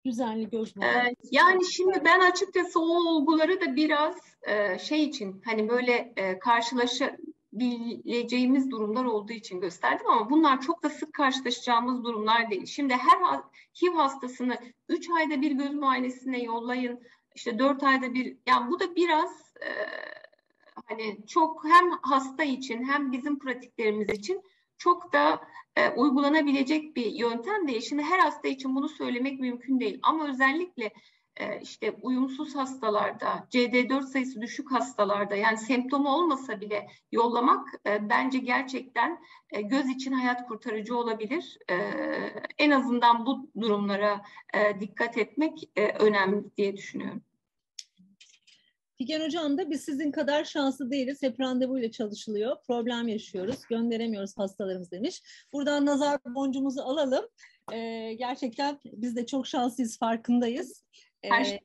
A: Düzenli göz muayenesi.
B: Ee, yani şimdi ben açıkçası o olguları da biraz e, şey için hani böyle e, karşılaşabileceğimiz durumlar olduğu için gösterdim ama bunlar çok da sık karşılaşacağımız durumlar değil. Şimdi her HIV hastasını 3 ayda bir göz muayenesine yollayın işte dört ayda bir yani bu da biraz e, hani çok hem hasta için hem bizim pratiklerimiz için çok da e, uygulanabilecek bir yöntem değil. Şimdi her hasta için bunu söylemek mümkün değil ama özellikle e, işte uyumsuz hastalarda, CD4 sayısı düşük hastalarda yani semptomu olmasa bile yollamak e, bence gerçekten e, göz için hayat kurtarıcı olabilir. E, en azından bu durumlara e, dikkat etmek e, önemli diye düşünüyorum.
A: Figen Hocam da biz sizin kadar şanslı değiliz. Hep randevuyla çalışılıyor. Problem yaşıyoruz. Gönderemiyoruz hastalarımız demiş. Buradan nazar boncuğumuzu alalım. Ee, gerçekten biz de çok şanslıyız, farkındayız.
B: Her şey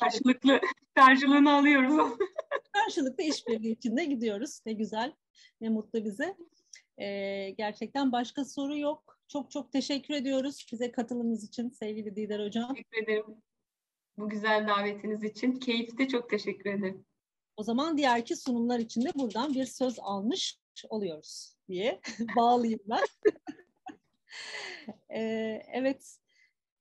B: karşılıklı karşılığını alıyoruz.
A: Karşılıklı işbirliği içinde gidiyoruz. Ne güzel, ne mutlu bize. Ee, gerçekten başka soru yok. Çok çok teşekkür ediyoruz bize katılımınız için sevgili Didar Hocam.
B: Teşekkür ederim bu güzel davetiniz için. Keyifli çok teşekkür ederim.
A: O zaman diğerki sunumlar için de buradan bir söz almış oluyoruz diye bağlayayım ben. ee, evet,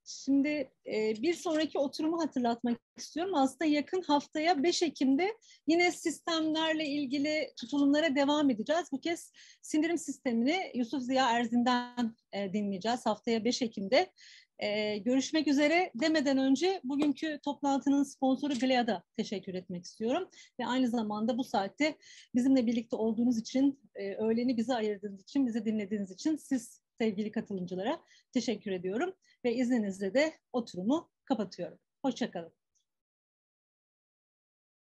A: şimdi e, bir sonraki oturumu hatırlatmak istiyorum. Aslında yakın haftaya 5 Ekim'de yine sistemlerle ilgili tutulumlara devam edeceğiz. Bu kez sindirim sistemini Yusuf Ziya Erzin'den e, dinleyeceğiz. Haftaya 5 Ekim'de ee, görüşmek üzere demeden önce bugünkü toplantının sponsoru Glia'da teşekkür etmek istiyorum. Ve aynı zamanda bu saatte bizimle birlikte olduğunuz için, e, öğleni bize ayırdığınız için, bizi dinlediğiniz için siz sevgili katılımcılara teşekkür ediyorum. Ve izninizle de oturumu kapatıyorum. Hoşçakalın.